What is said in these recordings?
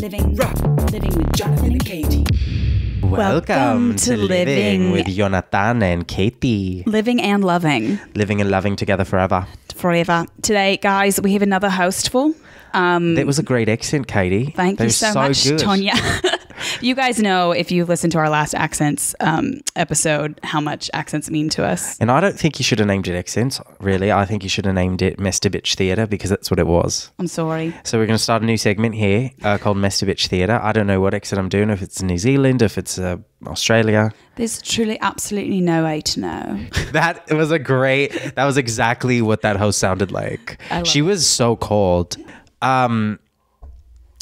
living, living with Jonathan and Katy. Welcome, to Living- with Jonathan and Katy. Living and loving Living and loving together forever. forever. Today, guys, we have another hostful. Um, That was a great accent, Katy. thank That you was so, much, good. Tonya. you guys know if you listened to our last accents um, episode how much accents mean to us. And I don't think you should have named it accents, really. I think you should have named it Mr. Bitch Theatre because that's what it was. I'm sorry. So we're going to start a new segment here uh, called Mr. Bitch Theatre. I don't know what accent I'm doing, if it's New Zealand, if it's uh, Australia. There's truly absolutely no way to know. That was a great. That was exactly what that host sounded like. She was so cold. Um,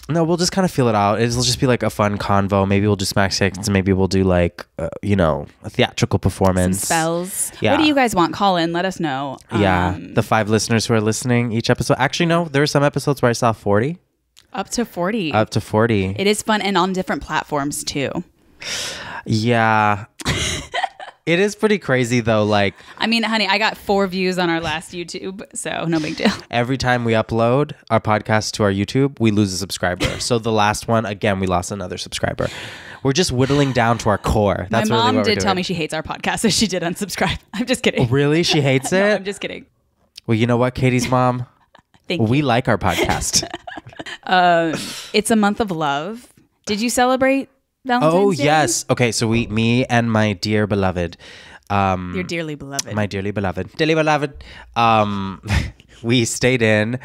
no, we'll just kind of feel it out. It'll just be like a fun convo. Maybe we'll do smack seconds. Maybe we'll do like, uh, you know, a theatrical Some performance. spells. Yeah. What do you guys want? Call in. Let us know. Yeah, Um, the five listeners who are listening each episode. Actually, no, there are some episodes where I saw forty, up to 40. up to forty. it is fun and on different platforms too. yeah, it is pretty crazy though. Like I mean, honey, I got four views on our last YouTube, so no big deal. every time we upload our podcast to our YouTube, we lose a subscriber. so the last one, again, we lost another subscriber. We're just whittling down to our core. That's My really mom we're did tell me she hates our podcast, so she did unsubscribe. I'm just kidding. Oh, really, she hates No, it. I'm just kidding. well, you know what, Katy's mom, Thank you. we like our podcast. Um, it's a month of love. Did you celebrate Valentine's oh Day? yes. Okay, so we, me and my dear beloved, um, Your dearly beloved. my dearly beloved, dearly beloved, um, we stayed in,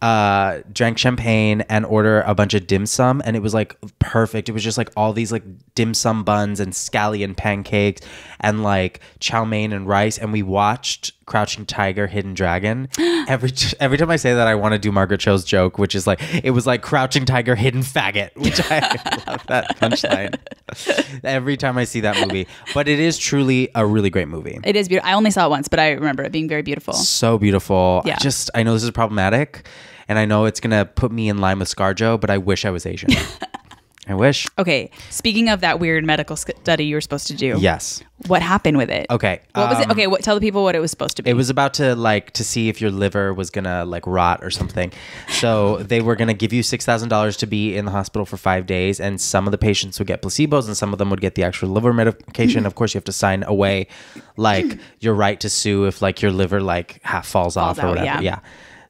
uh, drank champagne and order a bunch of dim sum, and it was like perfect. It was just like all these like dim sum buns and scallion pancakes and like chow mein and rice, and we watched Crouching Tiger, Hidden Dragon. every every time I say that, I want to do Margaret Cho's joke, which is like it was like Crouching Tiger, Hidden Faggot, which I love that punchline. every time I see that movie, but it is truly a really great movie it is beautiful. I only saw it once, but I remember it being very beautiful. so beautiful. I Yeah. just I know this is problematic, and I know it's gonna put me in line with ScarJo, but I wish I was Asian. I wish. Okay, speaking of that weird medical study you were supposed to do, Yes. what happened with it? Okay. What was it? um, Okay, what, tell the people what it was supposed to be. It was about to like to see if your liver was gonna like rot or something. So they were gonna give you six thousand dollars to be in the hospital for five days, and some of the patients would get placebos, and some of them would get the actual liver medication. of course, you have to sign away like your right to sue if like your liver like half falls, off or out, whatever. yeah. yeah.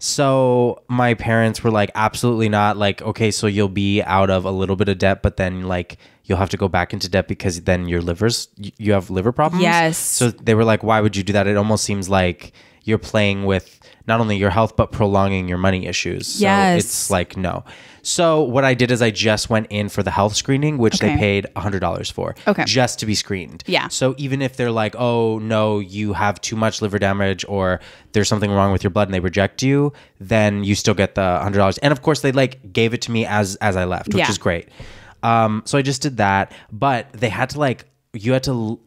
So my parents were like, absolutely not. Like, okay, so you'll be out of a little bit of debt, but then like you'll have to go back into debt because then your liver's you have liver problems. Yes. So they were like, why would you do that? It almost seems like you're playing with not only your health but prolonging your money issues. So Yes. it's like no. So what I did is I just went in for the health screening, which they Okay. paid hundred dollars for. Okay. Just to be screened. Yeah. So even if they're like, oh no, you have too much liver damage or there's something wrong with your blood and they reject you, then you still get the hundred dollars. And of course they like gave it to me as as I left, which Yeah. is great. Um, so I just did that, but they had to like you had to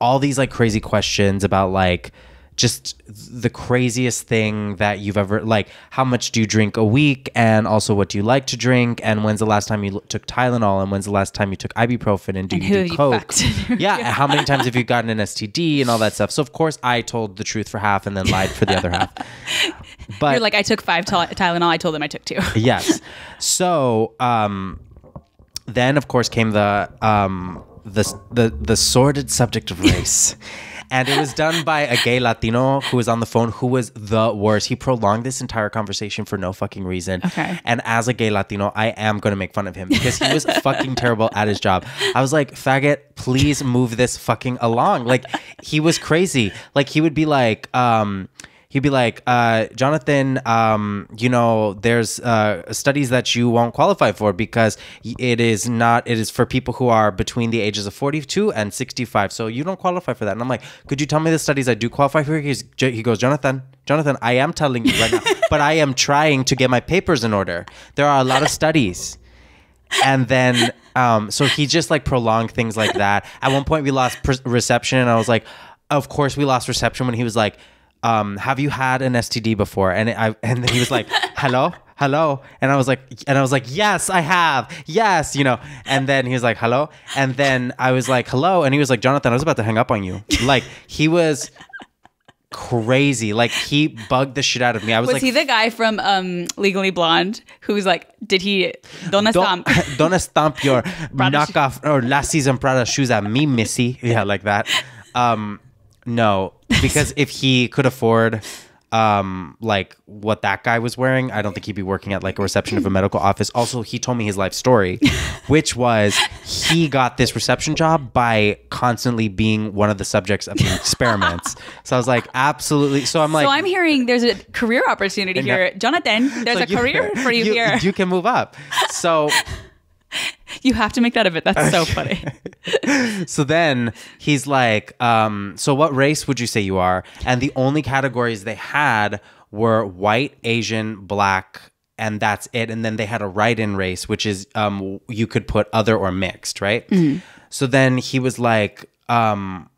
all these like crazy questions about like just the craziest thing that you've ever like how much do you drink a week and also what do you like to drink and when's the last time you took Tylenol and when's the last time you took ibuprofen and do And you do have you coke fucked? yeah, how many times have you gotten an STD and all that stuff so of course I told the truth for half and then lied for the other half but You're like, I took five Ty- Tylenol. I told them I took two. yes. So um, then, of course, came the um, the the the sordid subject of race. And it was done by a gay Latino who was on the phone who was the worst. He prolonged this entire conversation for no fucking reason. Okay. And as a gay Latino, I am going to make fun of him because he was fucking terrible at his job. I was like, faggot, please move this fucking along. Like, he was crazy. Like, he would be like, um, he'd be like, uh, Jonathan, um, you know, there's uh, studies that you won't qualify for because it is not, it is for people who are between the ages of 42 and 65. So you don't qualify for that. And I'm like, could you tell me the studies I do qualify for? He's, he goes, Jonathan, Jonathan, I am telling you right now, but I am trying to get my papers in order. There are a lot of studies and then um so he just like prolonged things like that at one point we lost reception and i was like of course we lost reception when he was like um have you had an std before and i and he was like hello hello and i was like and i was like yes i have yes you know and then he was like hello and then i was like hello and he was like jonathan i was about to hang up on you like he was crazy. Like he bugged the shit out of me. I was, Was like, he the guy from um, Legally Blonde who's like, did he? Don't, está? don't stomp your knockoff or last season Prada shoes at me, Missy. Yeah, like that. Um, no, because if he could afford um like what that guy was wearing i don't think he'd be working at like a reception of a medical office also he told me his life story which was he got this reception job by constantly being one of the subjects of the experiments so i was like absolutely so i'm like so I'm hearing there's a career opportunity here, Jonathan. There's so a career for you, here. you can move up so you have to make that a bit. That's so funny. So then he's like, um, so what race would you say you are? And the only categories they had were white, Asian, black, and that's it. And then they had a write-in race, which is um, you could put other or mixed, right? So then he was like, um,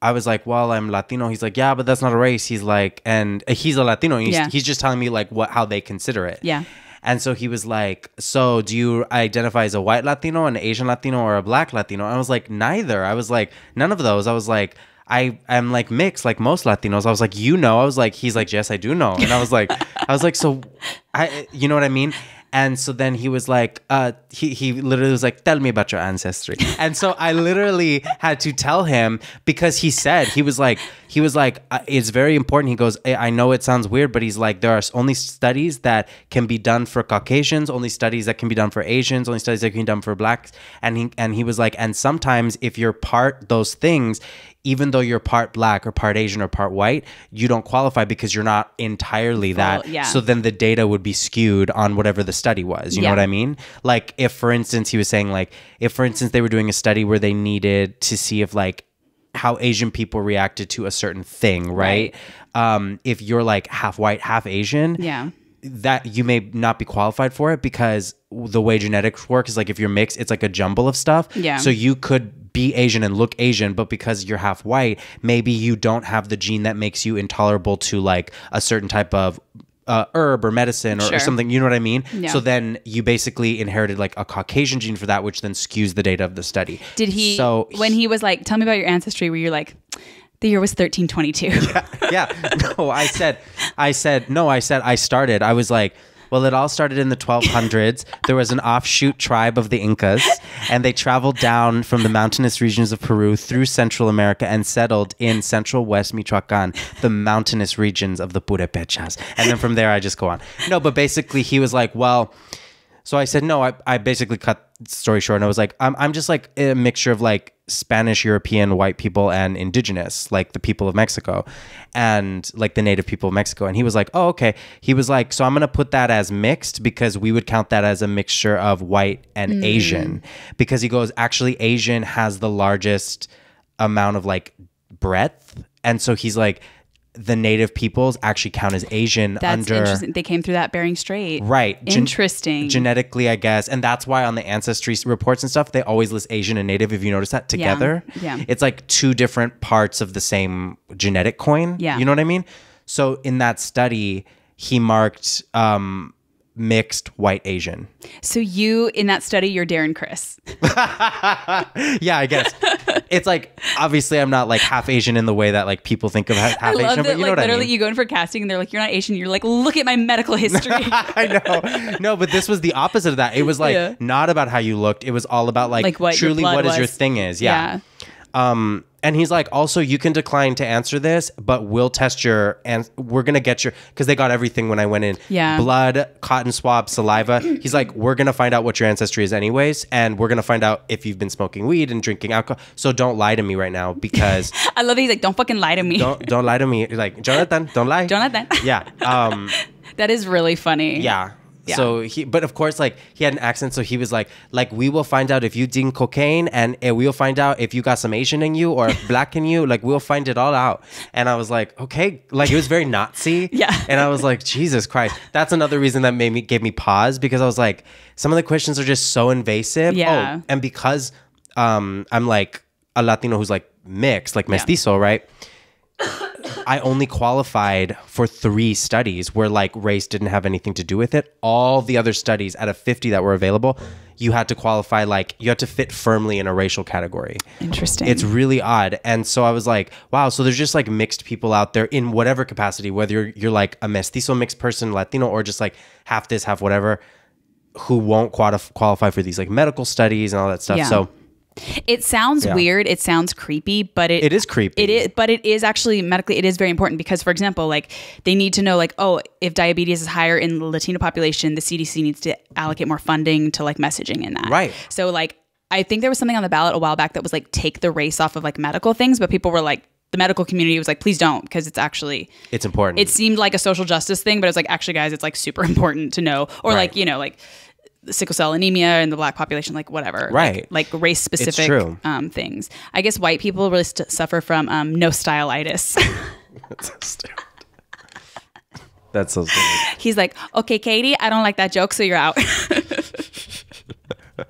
I was like, well, I'm Latino. He's like, yeah, but that's not a race. He's like, and he's a Latino. He's, Yeah. he's just telling me like what how they consider it. Yeah. And so he was like, So do you identify as a white Latino, an Asian Latino, or a black Latino? I was like, Neither. I was like, None of those. I was like, I am like mixed, like most Latinos. I was like, You know. I was like, He's like, Yes, I do know. And I was like, I was like, So, I, you know what I mean? And so then he was like, uh, he, he literally was like, tell me about your ancestry. And so I literally had to tell him because he said, he was like, he was like, uh, it's very important. He goes, I know it sounds weird, but he's like, there are only studies that can be done for Caucasians, only studies that can be done for Asians, only studies that can be done for blacks. And he, and he was like, and sometimes if you're part those things, even though you're part black or part Asian or part white, you don't qualify because you're not entirely that. yeah. So then the data would be skewed on whatever the study was. You know what I mean? Like if for instance he was saying like if for instance they were doing a study where they needed to see if like how Asian people reacted to a certain thing, right? Um if you're like half white, half Asian, Yeah. that you may not be qualified for it because the way genetics work is like if you're mixed, it's like a jumble of stuff. Yeah. So you could be Asian and look Asian, but because you're half white, maybe you don't have the gene that makes you intolerable to like a certain type of uh, herb or medicine or, or something. You know what I mean? Yeah. So then you basically inherited like a Caucasian gene for that, which then skews the data of the study. Did he? So when he was like, "Tell me about your ancestry," were you're like, "The year was 1322." yeah. No, I said, I said, no, I said, I started. I was like, well, it all started in the 1200s. There was an offshoot tribe of the Incas, and they traveled down from the mountainous regions of Peru through Central America and settled in central West Michoacan, the mountainous regions of the Purépechas. And then from there, I just go on. No, but basically, he was like, well, so I said, no, I, I basically cut the story short and I was like, I'm, I'm just like a mixture of like Spanish, European, white people and indigenous, like the people of Mexico and like the native people of Mexico. And he was like, oh, okay. He was like, so I'm going to put that as mixed because we would count that as a mixture of white and mm. Asian because he goes, actually, Asian has the largest amount of like breadth. And so he's like, the native peoples actually count as Asian That's under interesting. They came through that Bering Strait. Right. Gen- Interesting. genetically, I guess. And that's why on the ancestry reports and stuff, they always list Asian and native. If you notice that together, Yeah. it's like two different parts of the same genetic coin. Yeah. You know what I mean? So in that study, he marked um, mixed white Asian. so you in that study, you're Darren Criss. Yeah, I guess. it's like, obviously, I'm not like half Asian in the way that like people think of half I love Asian, that. but you know like what I literally, mean. you go in for casting, and they're like, "You're not Asian." You're like, "Look at my medical history." I know. No, but this was the opposite of that. It was like Yeah. not about how you looked. It was all about like, Like what truly what is your thing is. Yeah. Um and he's like, also you can decline to answer this, but we'll test your and we're gonna get your because they got everything when I went in. Yeah. Blood, cotton swab, saliva. He's like, we're gonna find out what your ancestry is anyways, and we're gonna find out if you've been smoking weed and drinking alcohol. So don't lie to me right now because I love that he's like, "Don't fucking lie to me." don't don't lie to me. He's Like, Jonathan, don't lie. Jonathan. Yeah. Um that is really funny. yeah. Yeah. So he, but of course, like he had an accent, so he was like, like we will find out if you did cocaine, and uh, we'll find out if you got some Asian in you or black in you. Like we'll find it all out. And I was like, okay, like it was very Nazi. Yeah. And I was like, Jesus Christ, that's another reason that made me gave me pause because I was like, some of the questions are just so invasive. Yeah. Oh, and because um I'm like a Latino who's like mixed, like mestizo, right? I only qualified for three studies where like race didn't have anything to do with it. All the other studies out of 50 that were available, you had to qualify like you had to fit firmly in a racial category. Interesting. It's really odd. And so I was like, wow, so there's just like mixed people out there in whatever capacity, whether you're, you're like a mestizo mixed person, Latino, or just like half this, half whatever, who won't quali- qualify for these like medical studies and all that stuff. Yeah. So It sounds Yeah. weird. It sounds creepy, but it It is creepy. It is, but it is actually medically. It is very important because, for example, like they need to know, like, oh, if diabetes is higher in the Latino population, the CDC needs to allocate more funding to like messaging in that. Right. So, like, I think there was something on the ballot a while back that was like take the race off of like medical things, but people were like, the medical community was like, please don't, because it's actually it's important. it seemed like a social justice thing, but it's like actually, guys, it's like super important to know, or like you know, like sickle cell anemia and the black population, like whatever, Right. Like, like race specific um, things. I guess white people really st- suffer from um, no styleitis. That's so stupid. That's so stupid. He's like, okay, Katy, I don't like that joke, so you're out.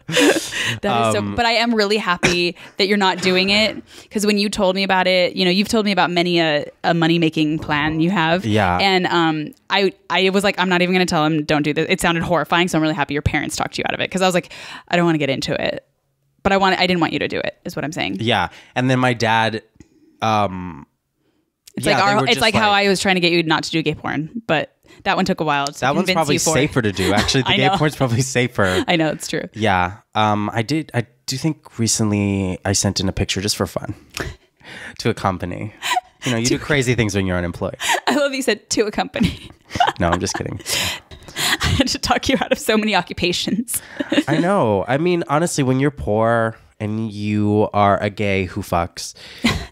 That is so, Um, but I am really happy that you're not doing it because when you told me about it, you know, you've told me about many a, a money making plan you have. Yeah. And um, I I was like, I'm not even going to tell him don't do this. It sounded horrifying, so I'm really happy your parents talked you out of it because I was like, I don't want to get into it, but I want I didn't want you to do it. Is what I'm saying. Yeah. And then my dad, um, It's yeah, like our, it's just like, how I was trying to get you not to do gay porn, but that one took a while. To that one's probably safer to do. Actually, the gay porn's probably safer. I know it's true. Yeah. Um, I did. I do think recently I sent in a picture just for fun to a company. You know, you do crazy things when you're unemployed. I love you said to a company. No, I'm just kidding. I had to talk you out of so many occupations. I know. I mean, honestly, when you're poor and you are a gay who fucks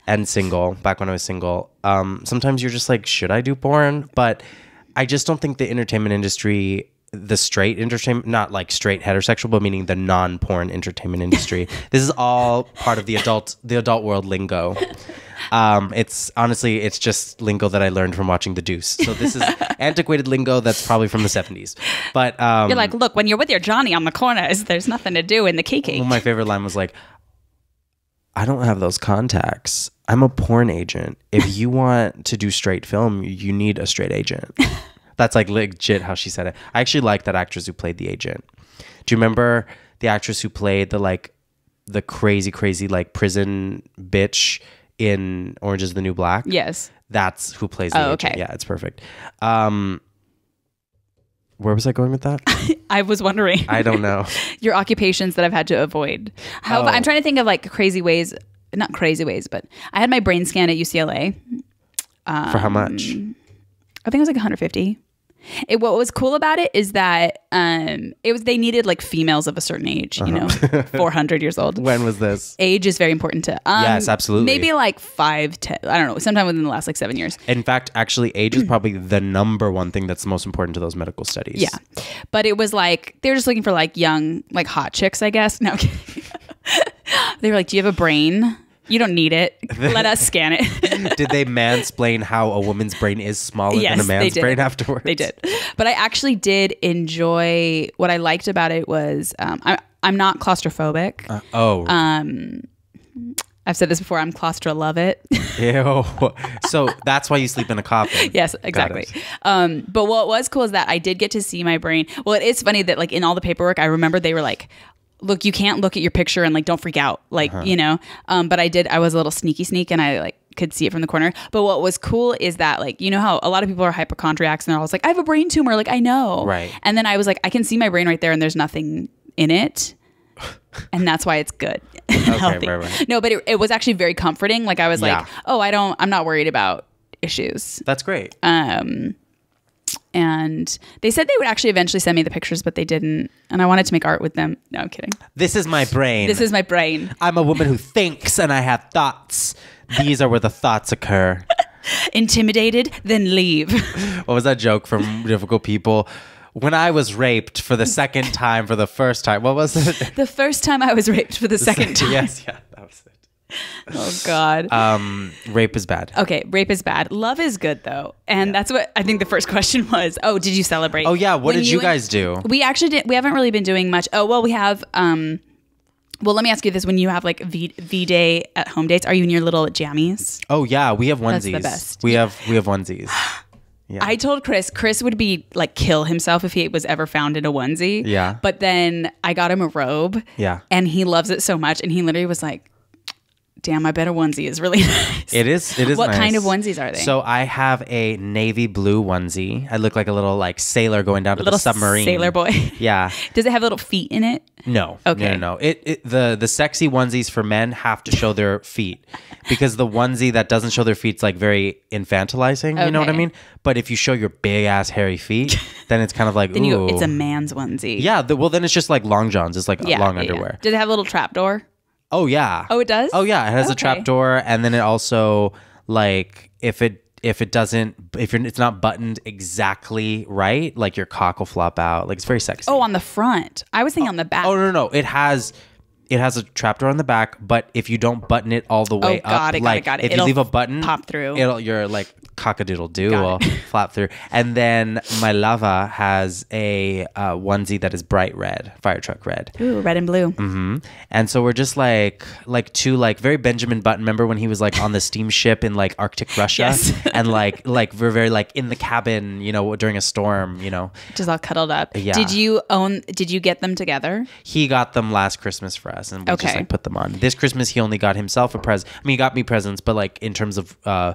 and single, back when I was single, um, sometimes you're just like, should I do porn? But I just don't think the entertainment industry, the straight entertainment, not like straight heterosexual, but meaning the non-porn entertainment industry. this is all part of the adult, the adult world lingo. Um, it's honestly, it's just lingo that I learned from watching The Deuce. So this is antiquated lingo that's probably from the 70s. But um, You're like, look, when you're with your Johnny on the corners, there's nothing to do in the cake. Well, my favorite line was like, I don't have those contacts. I'm a porn agent. If you want to do straight film, you need a straight agent. That's like legit how she said it. I actually like that actress who played the agent. Do you remember the actress who played the like the crazy, crazy like prison bitch in Orange is the New Black? yes. That's who plays the Oh, agent. okay. Yeah, it's perfect. Um where was I going with that? I was wondering I don't know. your occupations that I've had to avoid. How Oh. I'm trying to think of like crazy ways, not crazy ways, but I had my brain scan at UCLA. For how much? I think it was like 150. It, what was cool about it is that um, it was they needed like females of a certain age, you know, 400 years old. When was this? Age is very important to. Um, Yes, absolutely. Maybe like five, ten. I don't know. Sometime within the last like seven years. In fact, actually, age is probably the number one thing that's most important to those medical studies. Yeah. But it was like they were just looking for like young, like hot chicks, I guess. No. They were like, "Do you have a brain? You don't need it. Let us scan it." did they mansplain how a woman's brain is smaller yes, than a man's brain afterwards? They did. But I actually did enjoy. What I liked about it was um, I, I'm not claustrophobic. Oh, Um, I've said this before. I'm claustro love it. ew. So that's why you sleep in a coffin. yes, exactly. Um, but what was cool is that I did get to see my brain. Well, it is funny that like in all the paperwork, I remember they were like, "Look, you can't look at your picture and like don't freak out, like Uh-huh. you know." Um, but I did. I was a little sneaky sneak, and I like could see it from the corner. But what was cool is that like you know how a lot of people are hypochondriacs and they're always like, "I have a brain tumor," like I know, Right. And then I was like, I can see my brain right there, and there's nothing in it. And that's why it's good. and healthy. right, right. No, but it, it was actually very comforting. Like I was Yeah. like, oh, I don't, I'm not worried about issues. That's great. Um, and they said they would actually eventually send me the pictures, but they didn't. And I wanted to make art with them. No, I'm kidding. this is my brain. This is my brain. I'm a woman who thinks and I have thoughts. These are where the thoughts occur. Intimidated, then leave. What was that joke from Difficult People? When I was raped for the second time, for the first time, what was it? the first time I was raped for the second time. yes, yeah, that was it. Oh God. Um, rape is bad. okay, rape is bad. Love is good though, and that's what I think the first question was. Oh, did you celebrate? Oh yeah, what When did you and- guys do? We actually did. We haven't really been doing much. Oh well, we have. um Well, let me ask you this: When you have like V, v Day at home dates, are you in your little jammies? Oh yeah, we have That's onesies. the best. We have we have onesies. Yeah. I told Chris, Chris would be like kill himself if he was ever found in a onesie. Yeah. But then I got him a robe. Yeah. And he loves it so much, and he literally was like, "Damn, I bet a onesie is really nice." It is. It is. What kind of onesies are they? So I have a navy blue onesie. I look like a little like sailor going down to little the submarine. sailor boy. Yeah. Does it have little feet in it? No. Okay. No, no, no. It, it the the sexy onesies for men have to show their feet because the onesie that doesn't show their feet's like very infantilizing. You know what I mean? But if you show your big ass hairy feet, then it's kind of like Then ooh. you, it's a man's onesie. yeah. The, well, then it's just like long johns. It's like Yeah, long yeah, yeah. underwear. Does it have a little trap door? Oh yeah. Oh, it does? Oh yeah. It has a trap door, and then it also like if it if it doesn't if you're, it's not buttoned exactly right, like your cock will flop out. Like it's very sexy. Oh, on the front. I was thinking oh. on the back. Oh no, no, no! It has it has a trapdoor on the back, but if you don't button it all the way Oh, got up, it, got it, like got it. if It'll you leave a button, pop through. It'll your like cockadoodle doo will it. flap through. And then my lava has a uh, onesie that is bright red, fire truck red. Ooh, red and blue. hmm And so we're just like like two like very Benjamin Button. Remember when he was like on the steamship in like Arctic Russia, Yes. and like like we're very like in the cabin, you know, during a storm, you know. Just all cuddled up. Yeah. Did you own? Did you get them together? He got them last Christmas for us, and we just Okay. like put them on. This Christmas, he only got himself a present. I mean, he got me presents, but like in terms of uh,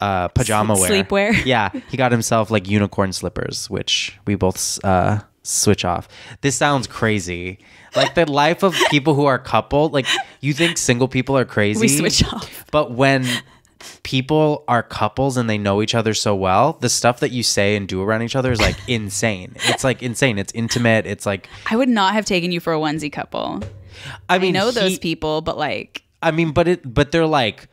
uh, pajama S- wear, sleepwear? Yeah, he got himself like unicorn slippers, which we both uh, switch off. This sounds crazy. Like the life of people who are coupled. Like you think single people are crazy. We switch off. But when people are couples and they know each other so well, the stuff that you say and do around each other is like insane. It's like insane. It's intimate. It's like I would not have taken you for a onesie couple. I mean, I know those people, but like, I mean, but it but they're like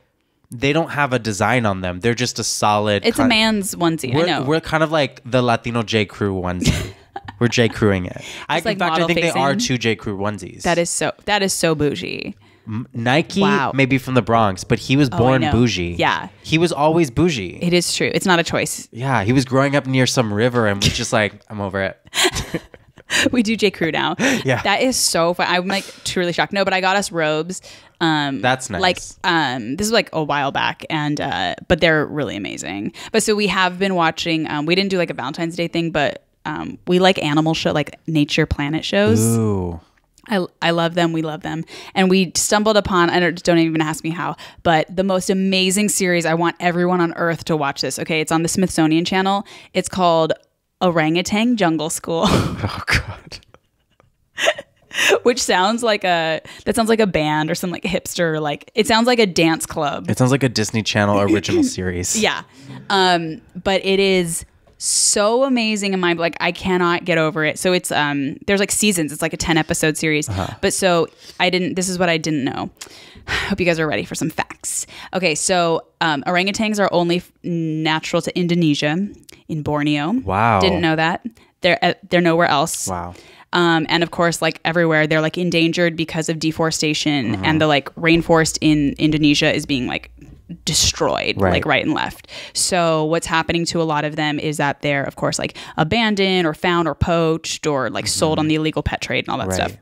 they don't have a design on them. They're just a solid. it's a man's onesie. We're, I know. we're kind of like the Latino J Crew onesie. we're J Crewing it. I, like in fact, I think they are two J Crew onesies. that is so. That is so bougie. Nike, Wow. maybe from the Bronx, but he was oh, born know. bougie. Yeah. he was always bougie. It is true. It's not a choice. yeah, he was growing up near some river and was just like, I'm over it. we do J Crew now. Yeah. that is so fun. I'm like truly shocked. No, but I got us robes. Um, That's nice. Like, um, this is like a while back, and uh, but they're really amazing. But so we have been watching. Um, we didn't do like a Valentine's Day thing, but um, we like animal show, like nature planet shows. Ooh. I, I love them. We love them. And we stumbled upon, I don't, don't even ask me how, but the most amazing series. I want everyone on earth to watch this. Okay. It's on the Smithsonian Channel. It's called Orangutan Jungle School, Oh God. which sounds like a, that sounds like a band or some like hipster, like it sounds like a dance club. It sounds like a Disney Channel original series. Yeah. Um, but it is so amazing in my like I cannot get over it. So it's um there's like seasons. It's like a 10 episode series. But so I didn't this is what I didn't know. Hope you guys are ready for some facts. Okay, so um, orangutans are only f- natural to Indonesia in Borneo. Wow. Didn't know that. They're uh, they're nowhere else. Wow. Um, and of course, like everywhere, they're like endangered because of deforestation, Mm-hmm. and the like rainforest in Indonesia is being like destroyed, Right. like right and left. So what's happening to a lot of them is that they're, of course, like abandoned or found or poached or like sold on the illegal pet trade and all that Mm-hmm. Right. stuff.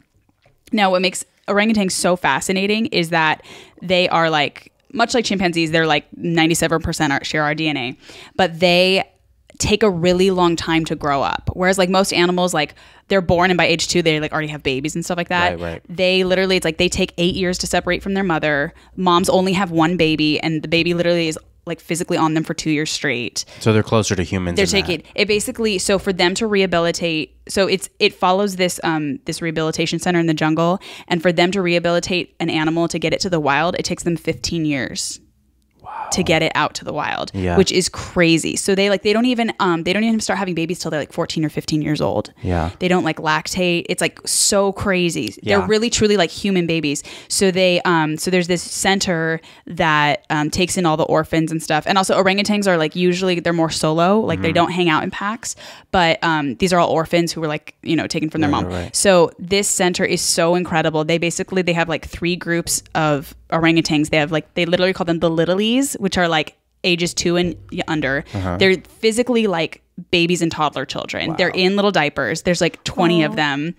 Now, what makes orangutans so fascinating is that they are like, much like chimpanzees, they're like 97% share our DNA, but they take a really long time to grow up. Whereas like most animals, like they're born and by age two, they like already have babies and stuff like that. Right, right. They literally, it's like they take eight years to separate from their mother. Moms only have one baby and the baby literally is like physically on them for two years straight So they're closer to humans. they're in that. taking it basically so for them to rehabilitate so it's it follows this um this rehabilitation center in the jungle and for them to rehabilitate an animal to get it to the wild it takes them 15 years to get it out to the wild Yeah. which is crazy. So they like they don't even um they don't even start having babies till they're like 14 or 15 years old. Yeah. they don't like lactate. It's like so crazy. Yeah. they're really truly like human babies. So they um so there's this center that um, takes in all the orphans and stuff. And also orangutans are like usually they're more solo. Like Mm-hmm. they don't hang out in packs. But um these are all orphans who were like you know taken from their mom. right. so this center is so incredible. They basically they have like three groups of orangutans. They have like they literally call them the littlies which are like ages two and under Uh-huh. they're physically like babies and toddler children. They're in little diapers. There's like 20 of them.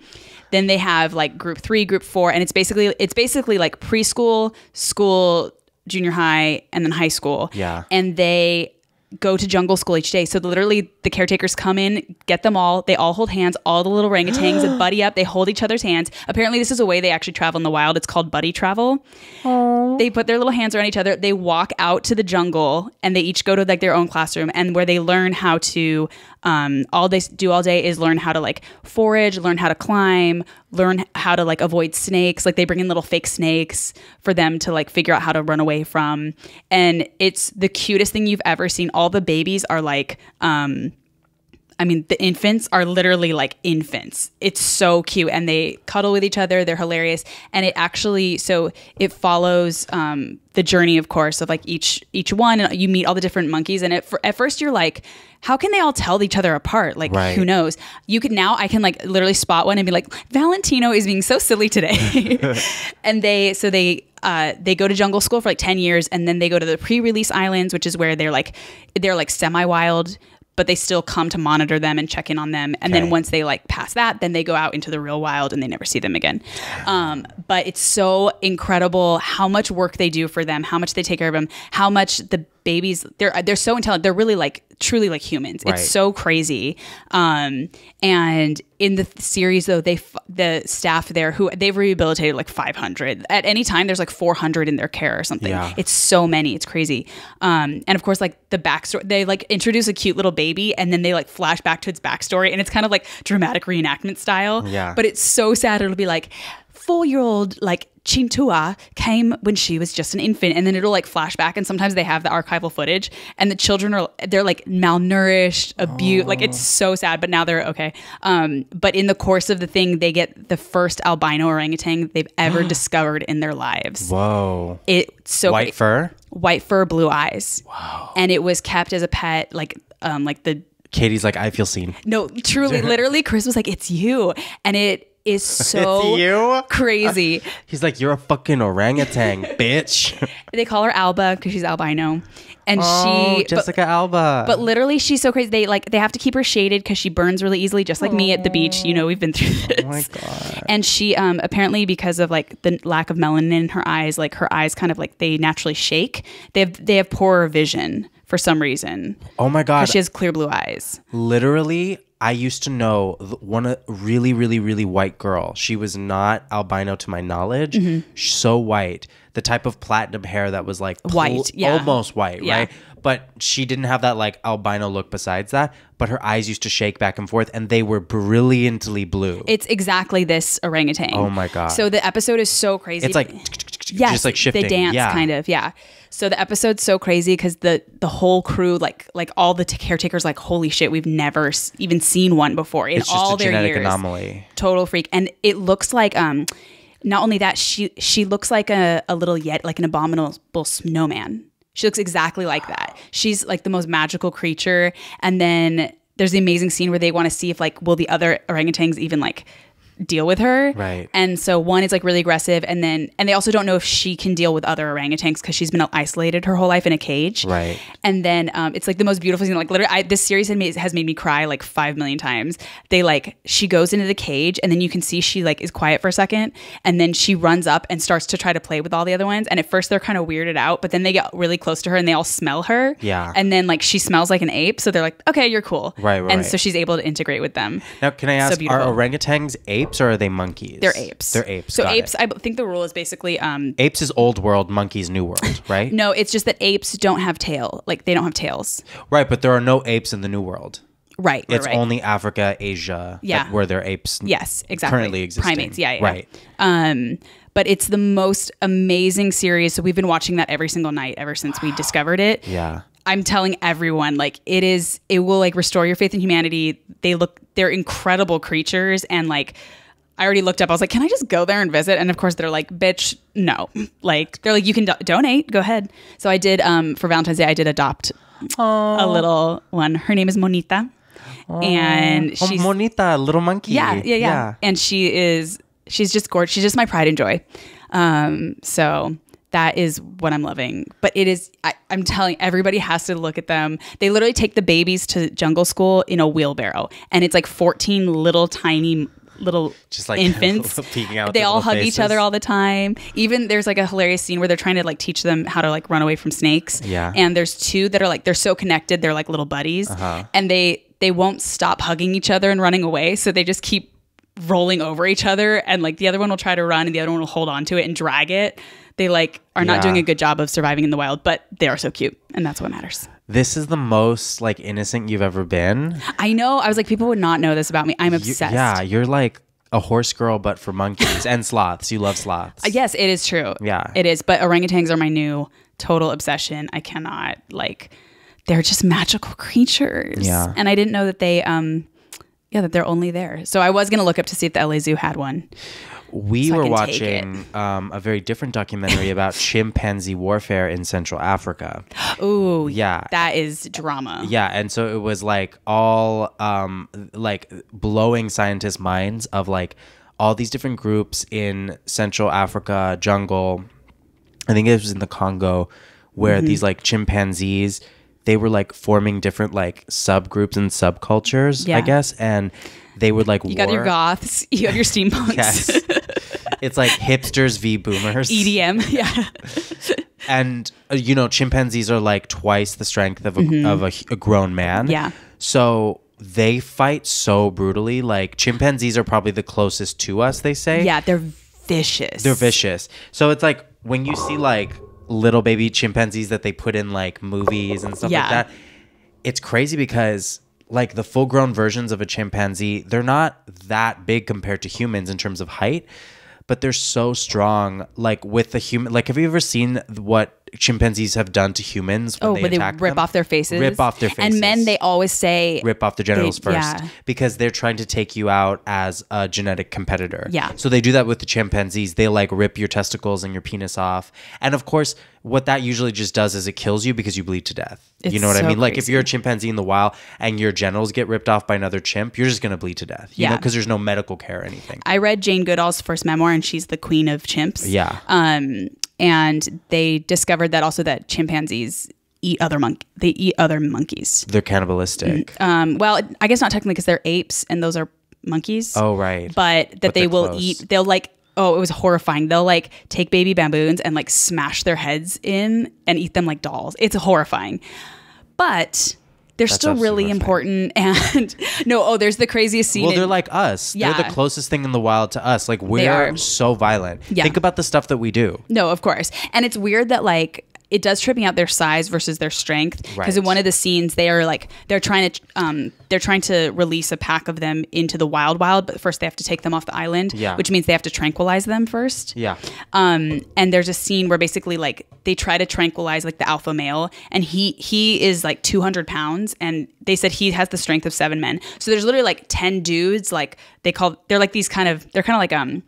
Then they have like group 3, group 4 and it's basically it's basically like preschool, school, junior high and then high school. Yeah. And they go to jungle school each day. So literally the caretakers come in, get them all, they all hold hands, all the little orangutans and buddy up, they hold each other's hands. Apparently this is a way they actually travel in the wild. It's called buddy travel. They put their little hands around each other. They walk out to the jungle and they each go to like their own classroom and where they learn how to um, all they do all day is learn how to like forage, learn how to climb, learn how to like avoid snakes. Like they bring in little fake snakes for them to like figure out how to run away from. And it's the cutest thing you've ever seen. All the babies are like um I mean, the infants are literally like infants. It's so cute, and they cuddle with each other. They're hilarious, and it actually so it follows um, the journey, of course, of like each each one. And you meet all the different monkeys, and at, at first you're like, how can they all tell each other apart? Like, Right. who knows? You could now I can like literally spot one and be like, Valentino is being so silly today, and they so they uh, they go to jungle school for like 10 years and then they go to the pre-release islands which is where they're like they're like semi-wild but they still come to monitor them and check in on them and Okay. then once they like pass that then they go out into the real wild and they never see them again um, but it's so incredible how much work they do for them how much they take care of them how much the babies they're they're so intelligent they're really like truly like humans. Right. it's so crazy. Um, and in the th- series though they f- the staff there who they've rehabilitated like 500 at any time there's like 400 in their care or something. Yeah. it's so many. It's crazy. Um, and of course like the backstory they like introduce a cute little baby and then they like flash back to its backstory. And it's kind of like dramatic reenactment style. Yeah. but it's so sad. It'll be like four year old like Chintua came when she was just an infant, and then it'll like flash back. And sometimes they have the archival footage, and the children are they're like malnourished, abused. Like it's so sad, but now they're okay. Um, but in the course of the thing, they get the first albino orangutan they've ever discovered in their lives. Whoa. It's so White fur. white fur, blue eyes. Wow. And it was kept as a pet, like um, like the Katy's like, I feel seen. no, truly, literally, Chris was like, "It's you," and it is so you? crazy. He's like, you're a fucking orangutan, bitch. They call her Alba because she's albino, and oh, she. but- Jessica Alba. But literally, she's so crazy. They like they have to keep her shaded because she burns really easily, just like me at the beach. You know, we've been through this. oh my god. And she um apparently because of like the lack of melanin in her eyes, like her eyes kind of like they naturally shake. They have they have poorer vision for some reason. Oh my god. She has clear blue eyes. literally i used to know one really really really white girl she was not albino to my knowledge Mm-hmm. so white the type of platinum hair that was like White, yeah. almost white Yeah. right but she didn't have that like albino look besides that but her eyes used to shake back and forth and they were brilliantly blue It's exactly this orangutan. Oh my God. So the episode is so crazy. it's like yes, just like shifting They dance yeah kind of, yeah. So the episode's so crazy because the the whole crew, like like all the t- caretakers, like holy shit, we've never s- even seen one before in it's just all a their genetic years. anomaly Total freak, and it looks like um, not only that she she looks like a a little yet like an abominable snowman. She looks exactly like that. She's like the most magical creature, and then there's the amazing scene where they want to see if like will the other orangutans even like deal with her Right. and so one is like really aggressive and then and they also don't know if she can deal with other orangutans because she's been isolated her whole life in a cage Right. and then um, it's like the most beautiful scene like literally I, this series has made, has made me cry like five million times they like she goes into the cage and then you can see she like is quiet for a second and then she runs up and starts to try to play with all the other ones and at first they're kind of weirded out but then they get really close to her and they all smell her Yeah. and then like she smells like an ape so they're like okay you're cool Right, right, and right. so she's able to integrate with them now can i ask are beautiful. orangutans apes or are they monkeys they're apes they're apes so got it. apes i b- think the rule is basically um apes is old world monkeys new world right no it's just that apes don't have tail like they don't have tails right but there are no apes in the new world right It's right. only Africa, Asia, Yeah. that, where there are apes. Yes, exactly. Currently existing. Primates, yeah, yeah. Right. Um, but it's the most amazing series. So we've been watching that every single night ever since we discovered it. Yeah. I'm telling everyone, like it is, it will like restore your faith in humanity. They look, they're incredible creatures, and like I already looked up. I was like, can I just go there and visit? And of course, they're like, bitch, no. Like they're like, you can do- donate, go ahead. So I did um for Valentine's Day. I did adopt a little one. Her name is Monita, and Oh, she's Monita, little monkey. yeah, yeah, yeah, And she is she's just gorgeous. She's just my pride and joy. Um, so that is what I'm loving. But it is, I, I'm telling everybody has to look at them. They literally take the babies to jungle school in a wheelbarrow, and it's like 14 little tiny little Just like infants. peeking out they all hug each other all the time. Even there's like a hilarious scene where they're trying to like teach them how to like run away from snakes. Yeah. And there's two that are like they're so connected. They're like little buddies, Uh-huh. and they they won't stop hugging each other and running away. So they just keep rolling over each other, and like the other one will try to run, and the other one will hold on to it and drag it. They like are not doing a good job of surviving in the wild, but they are so cute, and that's what matters. This is the most like innocent you've ever been. I know. I was like, people would not know this about me. I'm You- obsessed. yeah, you're like a horse girl, but for monkeys and sloths. You love sloths. Uh, Yes, it is true. Yeah. It is. But orangutans are my new total obsession. I cannot like they're just magical creatures. Yeah. And I didn't know that they um yeah, that they're only there. So I was gonna look up to see if the LA Zoo had one. We So were can take it. watching um, a very different documentary about chimpanzee warfare in Central Africa. Ooh, Yeah. That is drama. Yeah, and so it was like all um like blowing scientists' minds of like all these different groups in Central Africa jungle. I think it was in the Congo where Mm-hmm. these like chimpanzees they were like forming different like subgroups and subcultures, I guess, and they would like You got your goths, you have your steampunks. Yes. it's like hipsters v boomers. EDM. Yeah. and uh, you know chimpanzees are like twice the strength of a, of a, a grown man Mm-hmm. Yeah. so they fight so brutally like chimpanzees are probably the closest to us they say Yeah, they're vicious. they're vicious so it's like when you see like little baby chimpanzees that they put in like movies and stuff Yeah. like that it's crazy because like the full grown versions of a chimpanzee they're not that big compared to humans in terms of height but they're so strong like with the human like have you ever seen what chimpanzees have done to humans when Oh, they but they rip them? off their faces. rip off their faces And men, they always say rip off their genitals They- first yeah. because they're trying to take you out as a genetic competitor. Yeah. So they do that with the chimpanzees. They like rip your testicles and your penis off. And of course, what that usually just does is it kills you because you bleed to death. you know what I so mean? Like if you're a chimpanzee in the wild and your genitals get ripped off by another chimp, you're just going to bleed to death. You know, Yeah. because there's no medical care or anything. I read Jane Goodall's first memoir, and she's the queen of chimps. Yeah. Um, and they discovered that also that chimpanzees eat other monk. They eat other monkeys. They're cannibalistic. Um, well, I guess not technically because they're apes and those are monkeys. oh, right. but that But they will close. eat. They'll like. Oh, it was horrifying. They'll like take baby baboons and like smash their heads in and eat them like dolls. It's horrifying, but they're still really important. And no, oh, there's the craziest scene. Well, in- they're like us. They're Yeah. the closest thing in the wild to us. Like we're are. so violent. Yeah. Think about the stuff that we do. No, of course. And it's weird that like it does trip me out their size versus their strength because in one of the scenes they are like they're trying to um they're trying to release a pack of them into the wild wild but first they have to take them off the island Yeah. which means they have to tranquilize them first Yeah. um and there's a scene where basically like they try to tranquilize like the alpha male and he he is like 200 pounds and they said he has the strength of seven men so there's literally like 10 dudes like they call they're like these kind of they're kind of like um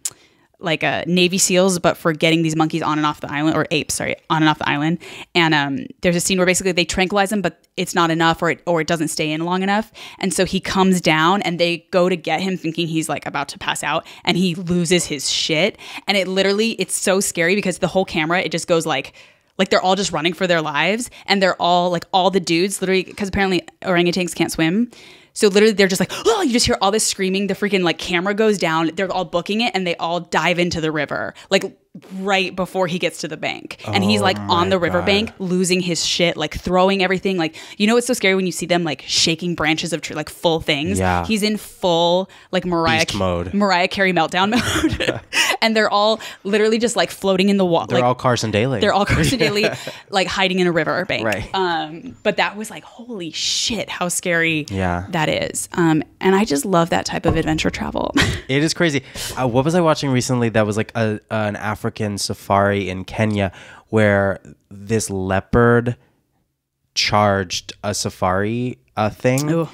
like uh, Navy SEALs, but for getting these monkeys on and off the island, or apes, sorry, on and off the island. And um, there's a scene where basically they tranquilize him, but it's not enough, or it, or it doesn't stay in long enough. And so he comes down, and they go to get him, thinking he's like about to pass out, and he loses his shit. And it literally, it's so scary because the whole camera, it just goes like. Like they're all just running for their lives, and they're all like all the dudes, literally, because apparently orangutans can't swim. So literally, they're just like, oh, you just hear all this screaming. The freaking like camera goes down. They're all booking it, and they all dive into the river, like right before he gets to the bank. And he's like on the riverbank, losing his shit, like throwing everything. Like you know, it's so scary when you see them like shaking branches of tree, like full things. Yeah. he's in full like Mariah Beast mode. Mariah Carey meltdown mode, and they're all literally just like floating in the water. They're like, all Carson Daly. they're all Carson Daly, like hiding in a river bank. Right. Um, but that was like, holy shit, how scary Yeah. that is. Um, and I just love that type of adventure travel. It is crazy. Uh, what was I watching recently that was like a, an African safari in Kenya where this leopard charged a safari uh, thing?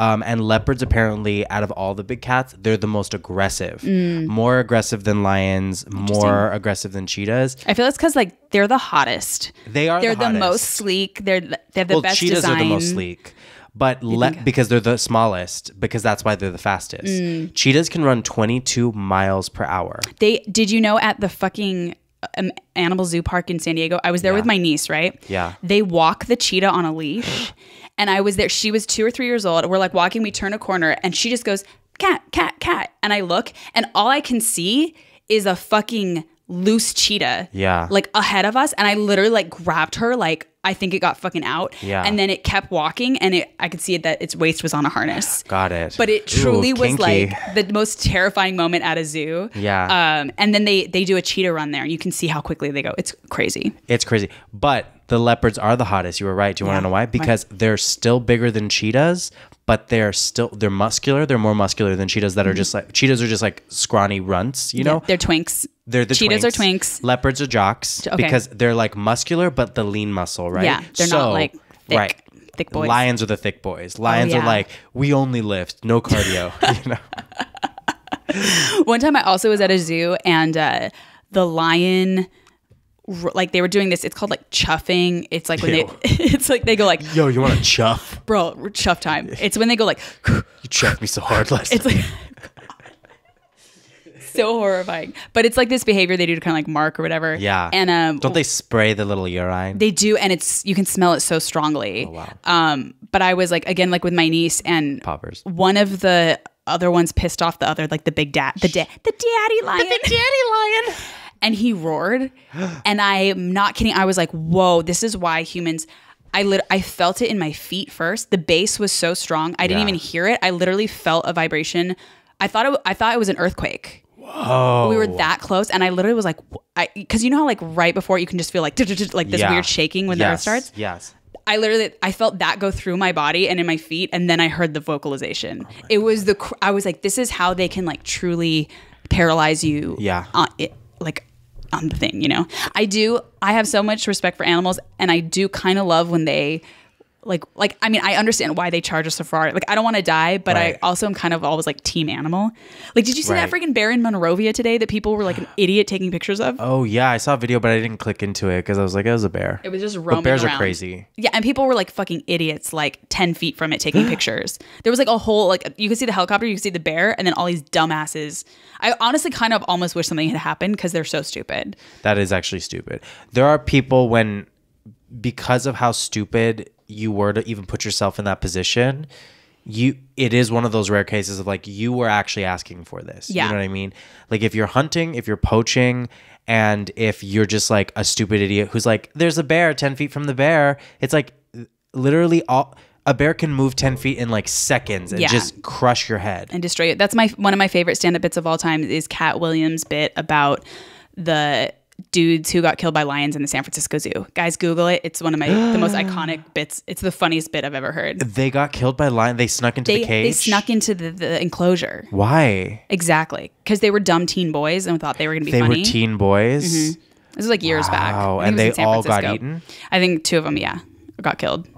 Um, and leopards apparently, out of all the big cats, they're the most aggressive. Mm. More aggressive than lions, more aggressive than cheetahs. I feel it's because like they're the hottest. They are They're the, the, most sleek. They're they have the well, best cheetahs design. are the most sleek. But le- because they're the smallest, because that's why they're the fastest. Mm. Cheetahs can run 22 miles per hour. They did you know at the fucking um, animal zoo park in San Diego. I was there with my niece, right? Yeah. They walk the cheetah on a leash. and I was there. She was two or three years old. We're like walking, we turn a corner, and she just goes, cat, cat, cat. And I look, and all I can see is a fucking loose cheetah. Yeah. Like ahead of us. And I literally like grabbed her, like, I think it got fucking out. Yeah. And then it kept walking, and it, I could see that its waist was on a harness. Got it. But it truly Ooh, was like the most terrifying moment at a zoo. Yeah. Um, and then they they do a cheetah run there, and you can see how quickly they go. It's crazy. It's crazy. But the leopards are the hottest. You were right. Do you want Yeah. to know why? Because they're still bigger than cheetahs, but they're still they're muscular. They're more muscular than cheetahs that are just like cheetahs are just like scrawny runts, you know? they're twinks. They're the cheetahs are twinks. twinks. Leopards are jocks Okay. because they're like muscular but the lean muscle, right? Yeah, they're not, like, thick- right. thick boys. Oh, Lions are the thick boys. Lions are yeah. like we only lift, no cardio. you know? One time I also was at a zoo and uh, the lion like they were doing this it's called like chuffing it's like when Ew. they it's like they go like Yo, you want to chuff? bro chuff time it's when they go like You chuffed me so hard last it's like so horrifying but it's like this behavior they do to kind of like mark or whatever Yeah. and um Don't they spray the little urine? They do, and it's you can smell it so strongly. Oh, wow. Um, but I was like again, like with my niece, and Poppers. one of the other ones pissed off the other, like the big dad, the da- the daddy lion, the big daddy lion, and he roared, and I'm not kidding. I was like, whoa, this is why humans. I lit- I felt it in my feet first. The bass was so strong. I didn't Yeah. even hear it. I literally felt a vibration. I thought it, I thought it was an earthquake. Oh, We were oh. that close, and I literally was like, I because you know how like right before you can just feel like like this Yeah. weird shaking when the earth starts. Yes. I literally I felt that go through my body and in my feet, and then I heard the vocalization. Oh it was the cr- I was like, this is how they can like truly paralyze you. Yeah. On it, like on the thing, you know. I do. I have so much respect for animals, and I do kind of love when they. Like, like I mean, I understand why they charge us for art. Like, I don't want to die, but Right. I also am kind of always like team animal. Like, did you see that freaking bear in Monrovia today that people were like an idiot taking pictures of? Oh yeah, I saw a video, but I didn't click into it because I was like, it was a bear. It was just But roaming bears around. are crazy. Yeah, and people were like fucking idiots, like ten feet from it, taking pictures. There was like a whole like you could see the helicopter, you could see the bear, and then all these dumbasses. I honestly kind of almost wish something had happened because they're so stupid. That is actually stupid. There are people when, because of how stupid you were to even put yourself in that position, you it is one of those rare cases of like you were actually asking for this. Yeah. You know what I mean? Like if you're hunting, if you're poaching, and if you're just like a stupid idiot who's like, there's a bear 10 feet from the bear, it's like literally all a bear can move 10 feet in like seconds and Yeah. just crush your head. and destroy it. That's my one of my favorite stand-up bits of all time is Katt Williams' bit about the dudes who got killed by lions in the San Francisco Zoo. Guys, Google it. It's one of my the most iconic bits. It's the funniest bit I've ever heard. They got killed by lion. They snuck into They the cage. they snuck into the, the enclosure. Why? Exactly, because they were dumb teen boys and thought they were going to be They funny. were teen boys. Mm-hmm. This was like years back. Wow, I think and they all got Francisco. eaten? I think two of them, yeah, got killed,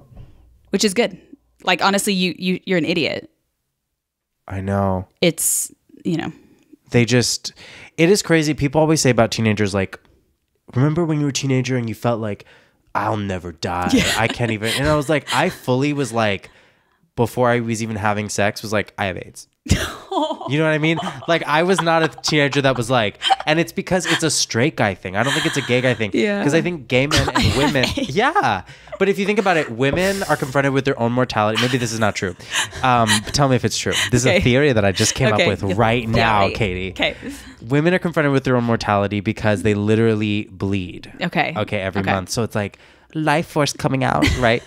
which is good. Like honestly, you you you're an idiot. I know. It's you know They just it is crazy. People always say about teenagers like remember when you were a teenager and you felt like I'll never die. I can't even and I was like I fully was like before I was even having sex was like I have AIDS. You know what I mean? Like I was not a teenager that was like, and it's because it's a straight guy thing. I don't think it's a gay guy thing. Yeah. Because I think gay men and women, yeah. But if you think about it, women are confronted with their own mortality. Maybe this is not true. Um, tell me if it's true. This is a theory that I just came Okay. up with right now, Katy. Okay. Women are confronted with their own mortality because they literally bleed. Okay. Okay, every Okay. month. So it's like life force coming out, right?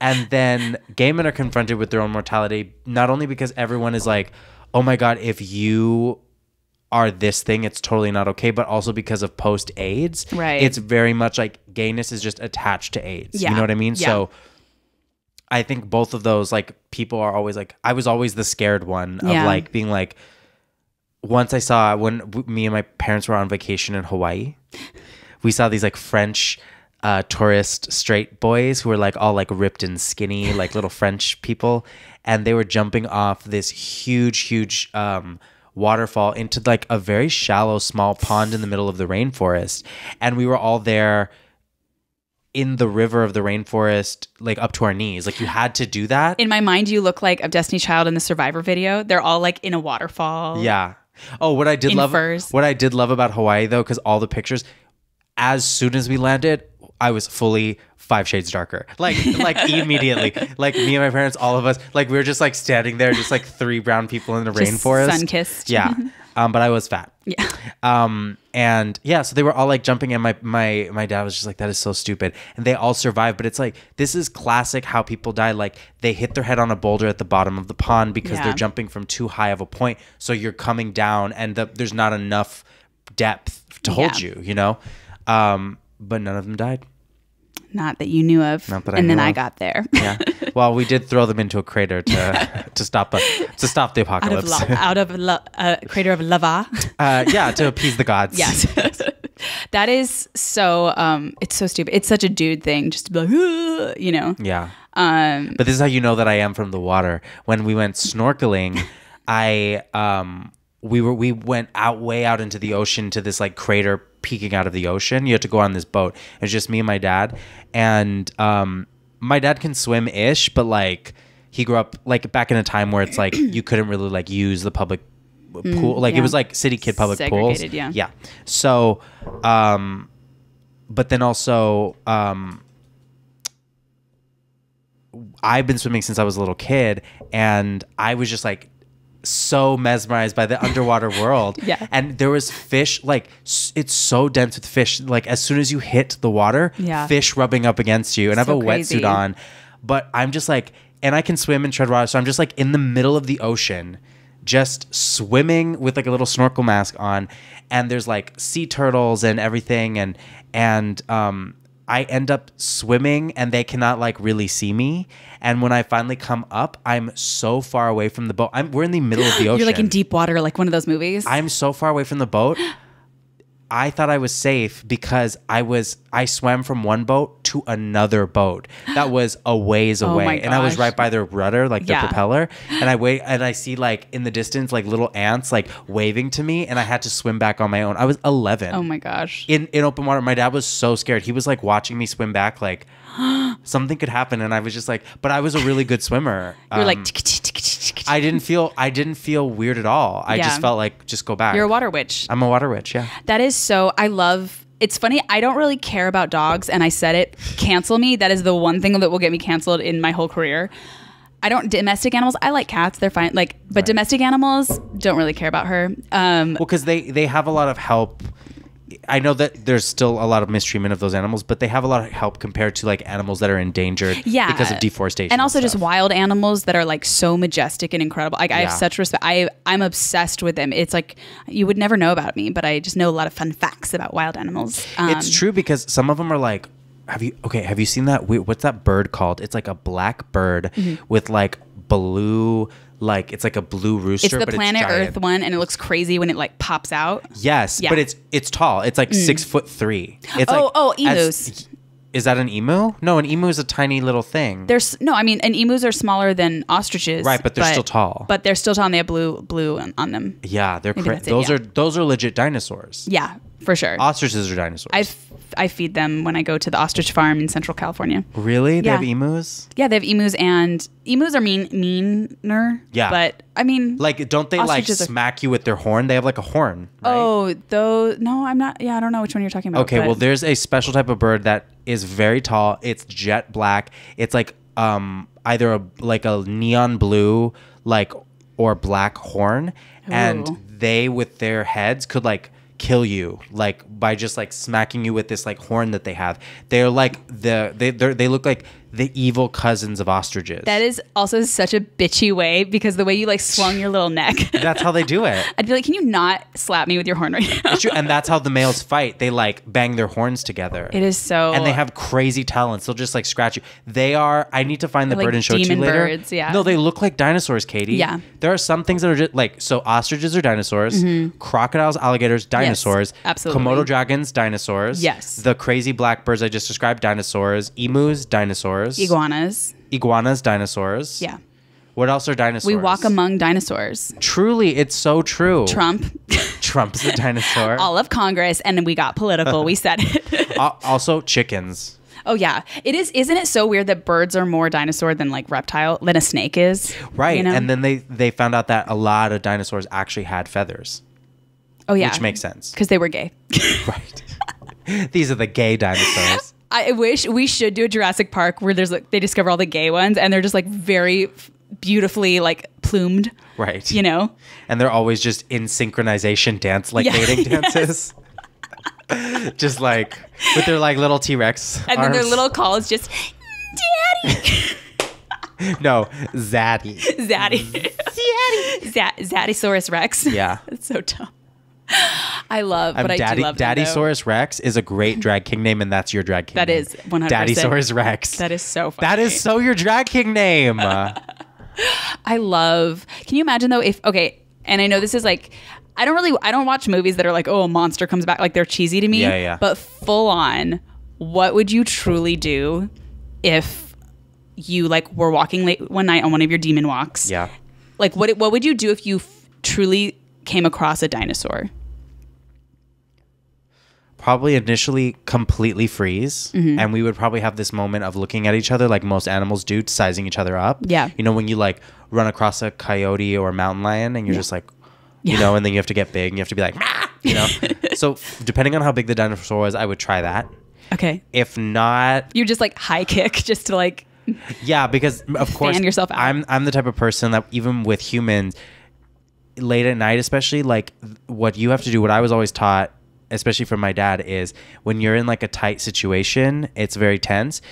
and then gay men are confronted with their own mortality, not only because everyone is like, oh my God, if you are this thing, it's totally not okay, but also because of post AIDS. Right. It's very much like gayness is just attached to AIDS. Yeah. You know what I mean? Yeah. So I think both of those, like, people are always like, I was always the scared one of Yeah. like being like, once I saw when me and my parents were on vacation in Hawaii, we saw these like French uh, tourist straight boys who were like all like ripped and skinny, like little French people, and they were jumping off this huge, huge um, waterfall into like a very shallow, small pond in the middle of the rainforest, and we were all there in the river of the rainforest, like up to our knees. Like you had to do that. in my mind, you look like a Destiny Child in the Survivor video. They're all like in a waterfall. Yeah. Oh, what I did love furs. what I did love about Hawaii though, because all the pictures, as soon as we landed, I was fully five shades darker. Like like immediately. Like me and my parents, all of us, like we were just like standing there, just like three brown people in the Just rainforest. sun-kissed. Yeah. Um, but I was fat. Yeah. Um, and yeah, so they were all like jumping in. My my my dad was just like, "That is so stupid," and they all survived. But it's like this is classic how people die. Like they hit their head on a boulder at the bottom of the pond because Yeah. they're jumping from too high of a point. So you're coming down, and the, there's not enough depth to hold Yeah. you. You know, um, but none of them died. Not that you knew of. Not that I and then knew I got there. Yeah. well, we did throw them into a crater to to stop a, to stop the out of apocalypse. la- out of la- uh, crater of lava. uh, yeah, to appease the gods. yes. that is so um it's so stupid. It's such a dude thing just to be like, you know. Yeah. Um But this is how you know that I am from the water. When we went snorkeling, I um we were we went out way out into the ocean to this like crater peeking out of the ocean. You had to go on this boat. It was just me and my dad. And um my dad can swim ish, but like he grew up like back in a time where it's like you couldn't really like use the public pool. Like it Mm, was like city kid public pools. Segregated, yeah. Yeah. So um but then also um I've been swimming since I was a little kid, and I was just like so mesmerized by the underwater world. Yeah. And there was fish, like it's so dense with fish. Like as soon as you hit the water, Yeah. fish rubbing up against you. And I have a crazy. wetsuit on, but I'm just like, and I can swim and tread water, so I'm just like in the middle of the ocean. Just swimming with like a little snorkel mask on, and there's like sea turtles and everything, and and um, I end up swimming and they cannot like really see me. And when I finally come up, I'm so far away from the boat. I'm we're in the middle of the ocean. you're like in deep water, like one of those movies. I'm so far away from the boat. I thought I was safe because I was I swam from one boat to another boat that was a ways Oh away, and I was right by their rudder, like Yeah. the propeller, and I wait and I see like in the distance like little ants like waving to me, and I had to swim back on my own. I was 11 oh my gosh. in in open water. My dad was so scared. He was like watching me swim back, like something could happen, and I was just like, but I was a really good swimmer. You're like um, I didn't feel I didn't feel weird at all. I Yeah. just felt like just go back. You're a water witch. I'm a water witch. Yeah. That is so. I love. It's funny. I don't really care about dogs, and I said it. Cancel me. That is the one thing that will get me canceled in my whole career. I don't domestic animals. I like cats. They're fine. Like, but domestic animals don't really care about her. Um, Well, because they they have a lot of help. I know that there's still a lot of mistreatment of those animals, but they have a lot of help compared to like animals that are endangered yeah, because of deforestation and also just wild animals that are like so majestic and incredible. Like I have such respect. I I'm obsessed with them. It's like you would never know about me, but I just know a lot of fun facts about wild animals. Um, It's true because some of them are like, have you okay? Have you seen that? we- What's that bird called? It's like a black bird Mm-hmm. with like blue, like it's like a blue rooster. It's the but planet it's. Earth one, and it looks crazy when it like pops out. Yes, Yeah. but it's it's tall. It's like six mm. foot three. It's Oh, like oh, as- emus. is that an emu? No, an emu is a tiny little thing. There's no, I mean, and emus are smaller than ostriches, Right, but they're still tall. But they're still tall, and they have blue, blue on, on them. yeah, they're cra- that's it, those yeah. are those are legit dinosaurs. Yeah, for sure. Ostriches are dinosaurs. I I feed them when I go to the ostrich farm in Central California. really? They Yeah. have emus? Yeah, they have emus, and emus are mean meaner. Yeah. but I mean, Like, don't they like Ostriches are- smack you with their horn? They have like a horn. Right? oh, though, no, I'm not. Yeah, I don't know which one you're talking about. Okay, but- well, there's a special type of bird that is very tall. It's jet black. It's like um either a like a neon blue like or black horn, and they with their heads could like kill you like by just like smacking you with this like horn that they have. They're like the they they look like the evil cousins of ostriches. that is also such a bitchy way because the way you like swung your little neck. That's how they do it. I'd be like, can you not slap me with your horn right now? And that's how the males fight. They like bang their horns together. It is so. and they have crazy talents. They'll just like scratch you. They are. I need to find the They're bird and show it to you later. birds, yeah. No, they look like dinosaurs, Katy. Yeah. There are some things that are just like so. Ostriches are dinosaurs. Crocodiles, alligators, dinosaurs. Mm-hmm. absolutely. Komodo dragons, dinosaurs. Yes. The crazy blackbirds I just described, dinosaurs. Emus, dinosaurs. Iguanas. Iguanas, dinosaurs. Yeah. What else are dinosaurs? We walk among dinosaurs. Truly, it's so true. Trump, Trump's a dinosaur. all of Congress, and then we got political. we said it. Also, chickens. oh yeah, it is. Isn't it so weird that birds are more dinosaur than like reptile than a snake is? Right. You know? And then they they found out that a lot of dinosaurs actually had feathers, oh yeah, which makes sense. because they were gay. right. These are the gay dinosaurs. I wish we should do a Jurassic Park where there's like they discover all the gay ones and they're just like very beautifully like plumed, Right. you know? And they're always just in synchronization dance, like Yeah, mating yes. dances. just like with their like little T Rex. And then their little call is just Daddy, No, Zaddy. Zaddy, Zaddy, zaddy, Zaddysaurus Rex. Yeah. That's so dumb. I love, Um, but I Daddy, do love them, though. Daddysaurus Rex is a great drag king name, and that's your drag king That name. is 100%. Daddysaurus Rex. That is so funny. that is so your drag king name. I love. Can you imagine though if okay, and I know this is like I don't really I don't watch movies that are like oh a monster comes back like they're cheesy to me. Yeah, yeah. But full on, what would you truly do if you like were walking late one night on one of your demon walks? yeah. Like what what would you do if you f- truly came across a dinosaur? Probably initially completely freeze, Mm-hmm. and we would probably have this moment of looking at each other like most animals do, sizing each other up. Yeah. You know, when you like run across a coyote or a mountain lion, and you're just like, you Yeah. know, and then you have to get big, and you have to be like, "Mah!" you know. so depending on how big the dinosaur was, I would try that. Okay. If not, You just like high kick just to like Yeah, because of course yourself out. I'm I'm the type of person that even with humans, late at night especially, like what you have to do, what I was always taught, especially from my dad, is when you're in like a tight situation, it's very tense.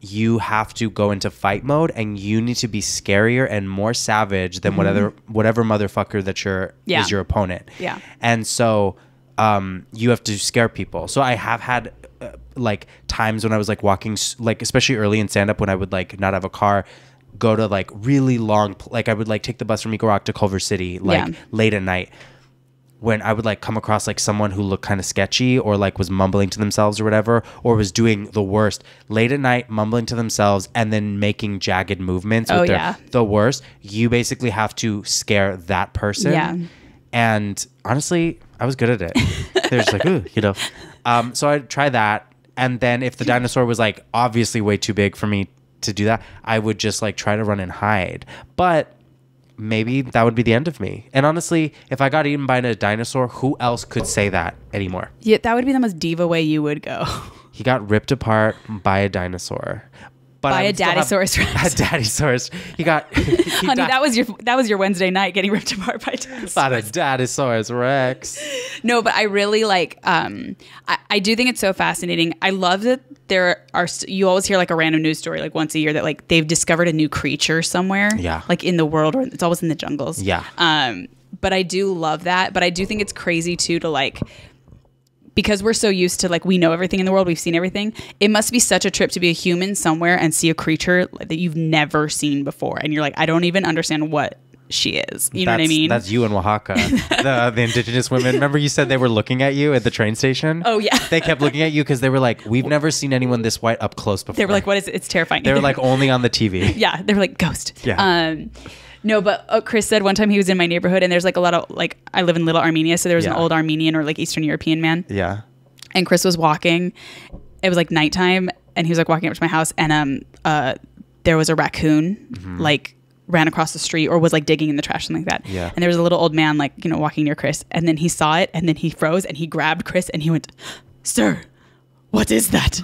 You have to go into fight mode, and you need to be scarier and more savage than whatever whatever motherfucker that you're Mm-hmm. Yeah. is your opponent. Yeah. and so um, you have to scare people. So I have had uh, like times when I was like walking, like especially early in stand up when I would like not have a car, go to like really long, like I would like take the bus from Eagle Rock to Culver City, like Yeah. late at night. When I would like come across like someone who looked kind of sketchy or like was mumbling to themselves or whatever, or was doing the worst late at night, mumbling to themselves and then making jagged movements with Oh, their, yeah. the worst, you basically have to scare that person. Yeah. And honestly, I was good at it. They're just like, ooh, you know. Um, so I'd try that. And then if the dinosaur was like obviously way too big for me to do that, I would just like try to run and hide. But maybe that would be the end of me. And honestly, if I got eaten by a dinosaur, who else could say that anymore? yeah, that would be the most diva way you would go. He got ripped apart by a dinosaur. But By I a would still have- Daddysaurus Rex. A daddysaurus. He got. he Honey, died- that was your that was your Wednesday night getting ripped apart by dinosaurs. Not a Daddysaurus Rex. No, but I really like. Um, I, I do think it's so fascinating. I love that there are. You always hear like a random news story like once a year that like they've discovered a new creature somewhere. Yeah. like in the world or it's always in the jungles. Yeah. Um, but I do love that. But I do think it's crazy too to like because we're so used to like we know everything in the world, we've seen everything. It must be such a trip to be a human somewhere and see a creature that you've never seen before, and you're like, I don't even understand what she is. You know what I mean? That's you in Oaxaca. the, the indigenous women. Remember you said they were looking at you at the train station? Oh, yeah. They kept looking at you because they were like, we've never seen anyone this white up close before. they were like, what is it? It's terrifying. They were like only on the TV. yeah, they were like ghost. Yeah. Um, no, but uh, Chris said one time he was in my neighborhood and there's like a lot of like I live in Little Armenia, so there was an old Armenian or like Eastern European man, Yeah. and Chris was walking. It was like nighttime, and he was like walking up to my house, and um, uh, there was a raccoon Mm-hmm. like ran across the street or was like digging in the trash, something like that. Yeah. And there was a little old man like you know walking near Chris, and then he saw it, and then he froze, and he grabbed Chris, and he went, "Sir." What is that?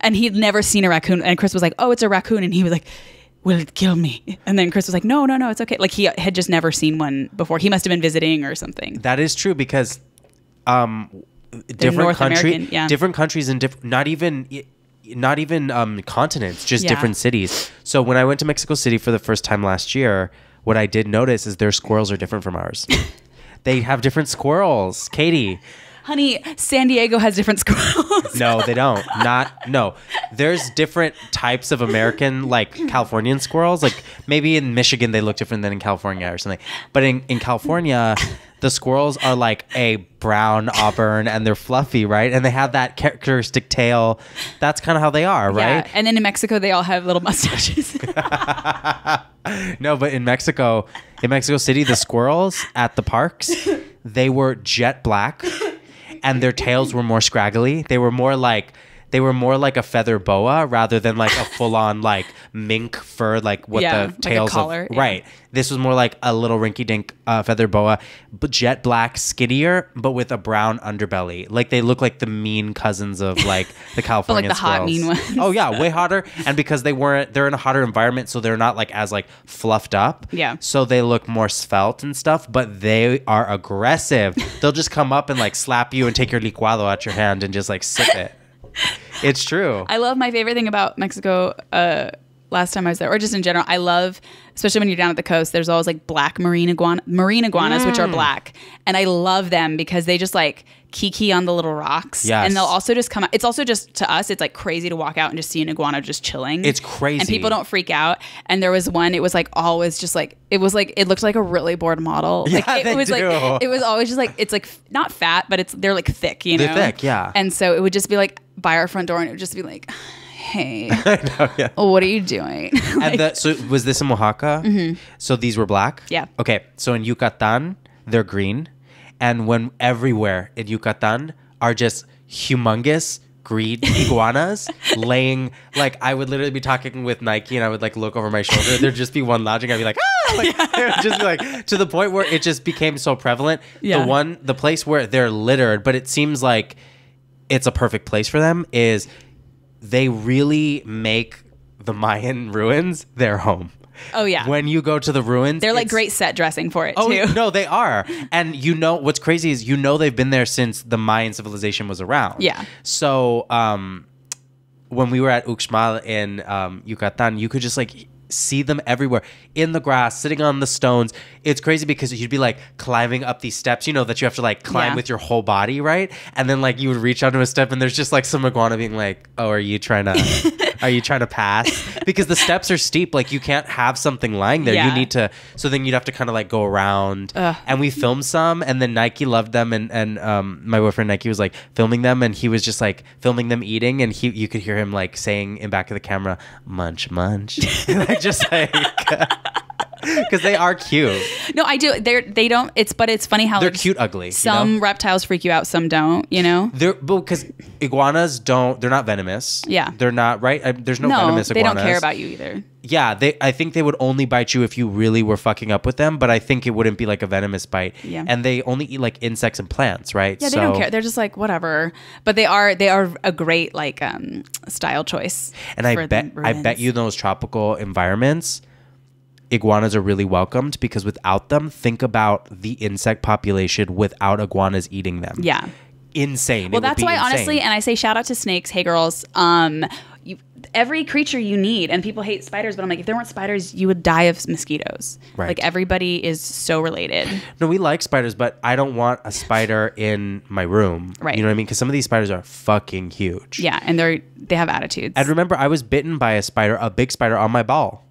And he'd never seen a raccoon. And Chris was like, Oh, it's a raccoon. And he was like, Will it kill me? And then Chris was like, No, no, no, it's okay. Like he had just never seen one before. He must have been visiting or something. That is true because um different country yeah. different countries and diff- not even not even um continents, just Yeah. different cities. So when I went to Mexico City for the first time last year, what I did notice is their squirrels are different from ours. they have different squirrels. Katy, Honey, San Diego has different squirrels. No, they don't. Not no. There's different types of American like hmm. Californian squirrels. Like maybe in Michigan they look different than in California or something. But in, in California, the squirrels are like a brown auburn and they're fluffy, right? And they have that characteristic tail. That's kind of how they are, right? Yeah. right? And then in Mexico, they all have little mustaches. No, but in Mexico, in Mexico City, the squirrels at the parks, they were jet black and their tails were more scraggly. They were more like they were more like a feather boa rather than like a full on like mink fur, like what Yeah, the like tails collar, of. yeah. Right. This was more like a little rinky dink uh, feather boa, but jet black, skinnier, but with a brown underbelly. Like they look like the mean cousins of like the California but, like the hot, mean ones. Oh yeah, way hotter. And because they weren't, they're in a hotter environment, so they're not like as like fluffed up. Yeah. So they look more svelte and stuff, but they are aggressive. They'll just come up and like slap you and take your licuado out your hand and just like sip it. It's true. I love my favorite thing about Mexico. Uh, last time I was there, or just in general, I love, especially when you're down at the coast. There's always like black marine iguana, marine iguanas, which Mm. are black, and I love them because they just like kiki on the little rocks. Yes. and they'll also just come. out. It's also just to us, it's like crazy to walk out and just see an iguana just chilling. It's crazy. and people don't freak out. And there was one. It was like always just like it was like it looked like a really bored model. Like Yeah, it they was do. like it was always just like it's like not fat, but it's they're like thick. You know, They're thick, yeah. And so it would just be like by our front door, and it would just be like, hey. Know, yeah. What are you doing? And the, so was this in Oaxaca? So these were black? Mm-hmm. Yeah. Okay. So in Yucatan, they're green. And when everywhere in Yucatan are just humongous green iguanas laying like I would literally be talking with Nike and I would like look over my shoulder. There'd just be one lodging. I'd be like, ah like would just like to the point where it just became so prevalent. Yeah. The one the place where they're littered, but it seems like it's a perfect place for them is they really make the Mayan ruins their home. oh yeah, When you go to the ruins, they're like great set dressing for it Oh too. no, they are. And you know what's crazy is you know they've been there since the Mayan civilization was around. Yeah. So um, when we were at Uxmal in um, Yucatan, you could just like see them everywhere in the grass, sitting on the stones. It's crazy because you'd be like climbing up these steps, you know, that you have to like climb Yeah. with your whole body, right? And then like you would reach onto a step and there's just like some iguana being like, "Oh, are you trying to are you trying to pass?" Because the steps are steep, like you can't have something lying there. Yeah. You need to so then you'd have to kind of like go around. Ugh. And we filmed some and then Nike loved them and and um my boyfriend Nike was like filming them and he was just like filming them eating and he you could hear him like saying in back of the camera, "Munch, munch." like just like because they are cute. No, I do. They're they don't. It's but it's funny how They're like, cute ugly. you Some know? reptiles freak you out, some don't. You know. They're because iguanas don't. They're not venomous. Yeah. they're not right. Uh, there's no, No, venomous iguanas. they don't care about you either. Yeah, they. I think they would only bite you if you really were fucking up with them. But I think it wouldn't be like a venomous bite. Yeah. And they only eat like insects and plants, right? Yeah, they don't care. They're just like whatever. But they are they are a great like um style choice. and I bet I bet you in those tropical environments, iguanas are really welcomed because without them, think about the insect population without iguanas eating them. Yeah. Insane. Well, that's why honestly, and I say shout out to snakes. Hey, girls. Um, you, every creature you need, and people hate spiders, but I'm like, if there weren't spiders, you would die of mosquitoes. Right. Like everybody is so related. No, we like spiders, but I don't want a spider in my room. Right. You know what I mean? Because some of these spiders are fucking huge. Yeah, and they're they have attitudes. And remember, I was bitten by a spider, a big spider on my ball.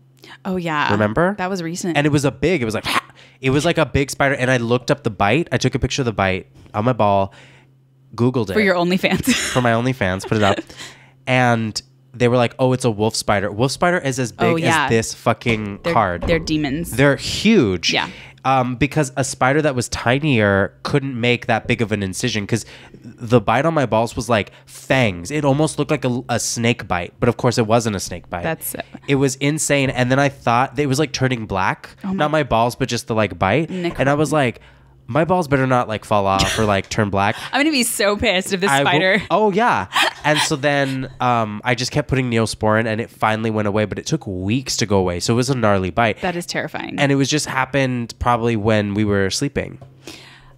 Oh yeah, Remember? that was recent. And it was a big, it was like, it was like a big spider. And I looked up the bite. I took a picture of the bite on my ball, Googled it for your OnlyFans. for my OnlyFans, put it up. And they were like, oh, it's a wolf spider. Wolf spider is as oh, big Oh, yeah. as this fucking they're, card. They're demons. They're huge. Yeah. Um, because a spider that was tinier couldn't make that big of an incision because the bite on my balls was like fangs. It almost looked like a, a snake bite, but of course it wasn't a snake bite. That's- it It was insane. And then I thought it was like turning black, not my balls, but just the like bite. And I was like, my balls better not like fall off or like turn black. I'm gonna be so pissed if this I will- spider. oh yeah. And so then um, I just kept putting neosporin, and it finally went away. But it took weeks to go away, so it was a gnarly bite. that is terrifying. and it was just happened probably when we were sleeping.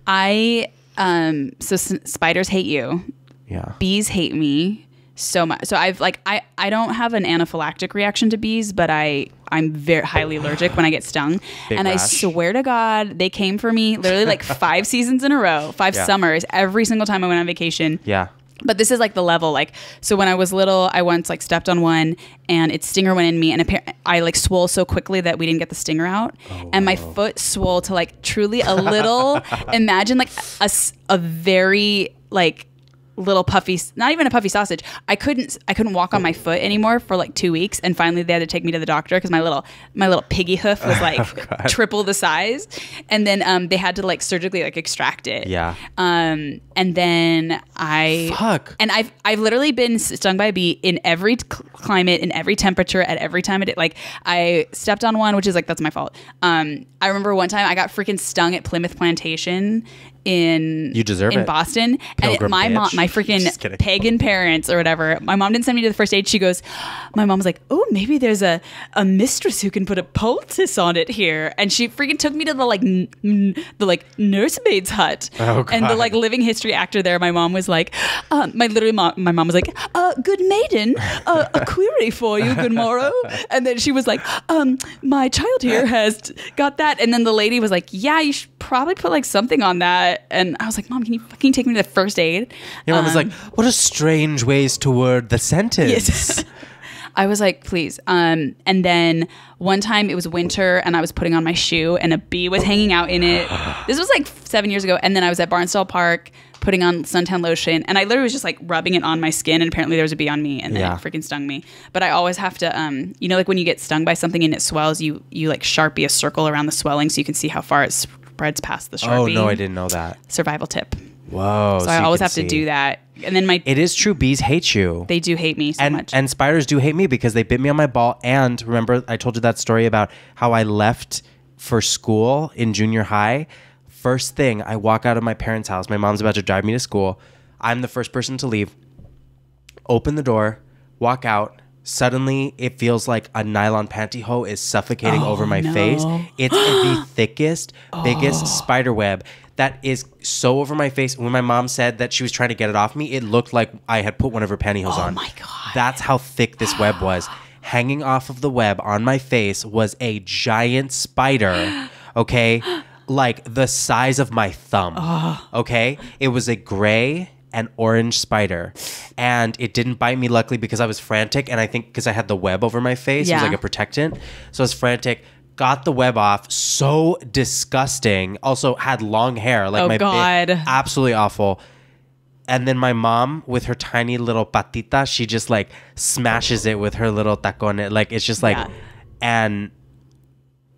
I um so s- spiders hate you. Yeah. bees hate me so much. So I've like I I don't have an anaphylactic reaction to bees, but I I'm very highly allergic when I get stung. Big and I swear to God, they came for me literally like five seasons in a row, five Yeah. summers, every single time I went on vacation. Yeah. But this is like the level. Like, so when I was little, I once like stepped on one and its stinger went in me, and appar- I like swole so quickly that we didn't get the stinger out, oh, and my foot swole to like truly a little. imagine like a, a very like little puffy not even a puffy sausage. I couldn't i couldn't walk on my foot anymore for like two weeks and finally they had to take me to the doctor because my little my little piggy hoof was like triple the size. And then um, they had to like surgically like extract it. Yeah. um, and then i Fuck. and i've i've literally been stung by a bee in every cl- climate in every temperature at every time it like i stepped on one which is like that's my fault. Um i remember one time i got freaking stung at plymouth plantation in You deserve in it. Boston, and Pilgrim my mom, my freaking pagan parents or whatever. My mom didn't send me to the first aid. She goes, my mom was like, "Oh, maybe there's a a mistress who can put a poultice on it here," and she freaking took me to the like the like nursemaid's hut, Oh, and the like living history actor there. My mom was like, uh, my literally mom, my mom was like, uh, "Good maiden, uh, a query for you. Good morrow," and then she was like, um, "My child here has got that," and then the lady was like, "Yeah, you should probably put like something on that," and I was like, "Mom, can you fucking take me to the first aid?" Your mom was Um, like, "What a strange ways to word the sentence." Yes. I was like, please. Um, and then one time it was winter and I was putting on my shoe and a bee was hanging out in it. This was like seven years ago. And then I was at Barnstable Park putting on suntan lotion and I literally was just like rubbing it on my skin and apparently there was a bee on me and then Yeah. it freaking stung me. But I always have to, um, you know, like when you get stung by something and it swells, you you like sharpie a circle around the swelling so you can see how far it spreads past the sharpie. oh no, I didn't know that. Survival tip. Whoa. So, I always have to do that. And then my It is true. Bees hate you. they do hate me so and much. and spiders do hate me because they bit me on my ball. And remember, I told you that story about how I left for school in junior high. First thing, I walk out of my parents' house. My mom's about to drive me to school. I'm the first person to leave. Open the door, walk out. Suddenly, it feels like a nylon pantyhose is suffocating over oh, my no. face. It's the thickest, biggest oh. spider web that is so over my face. When my mom said that she was trying to get it off me, it looked like I had put one of her pantyhose oh on. Oh my God. That's how thick this web was. Hanging off of the web on my face was a giant spider. Okay, like the size of my thumb. Okay, it was a gray and orange spider, and it didn't bite me. Luckily, because I was frantic, and I think because I had the web over my face, it was like a protectant. So I was frantic. Got the web off. So disgusting. Also had long hair. Like Oh, my big- God. absolutely awful. And then my mom, with her tiny little patita, she just like smashes it with her little tacone. Like it's just like, Yeah. and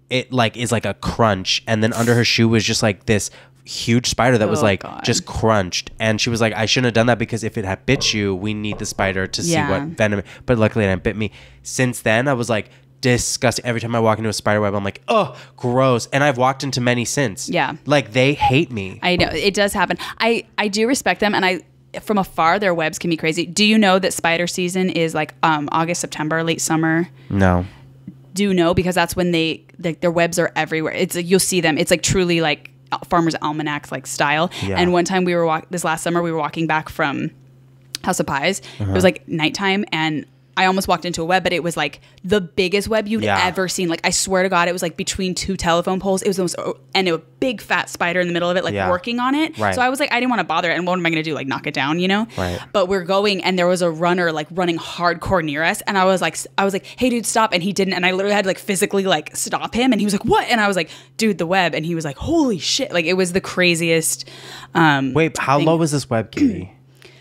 it like is like a crunch. And then under her shoe was just like this huge spider that was Oh, like God. just crunched. And she was like, I shouldn't have done that because if it had bit you, we need the spider to see what venom. But luckily, it didn't bit me. Since then, I was like disgusting. Every time I walk into a spider web, I'm like, oh, gross. And I've walked into many since. Yeah. like they hate me. I know it does happen. I I do respect them, and I from afar their webs can be crazy. Do you know that spider season is like um, August, September, late summer? no. Do know because that's when they like their webs are everywhere. It's like you'll see them. It's like truly like farmer's almanac like style. Yeah. And one time we were walk this last summer we were walking back from House of Pies. It Uh-huh. was like nighttime and. I almost walked into a web, but it was like the biggest web you'd Yeah. ever seen. Like I swear to God, it was like between two telephone poles. It was the most, and a big fat spider in the middle of it, like Yeah. working on it. Right. So I was like, I didn't want to bother it. And what am I going to do? Like knock it down, you know? Right. But we're going and there was a runner like running hardcore near us. And I was like, I was like, hey dude, stop. And he didn't. And I literally had to like physically like stop him. And he was like, what? And I was like, dude, the web. And he was like, holy shit. Like it was the craziest. Um, Wait, how low was this web, Katy?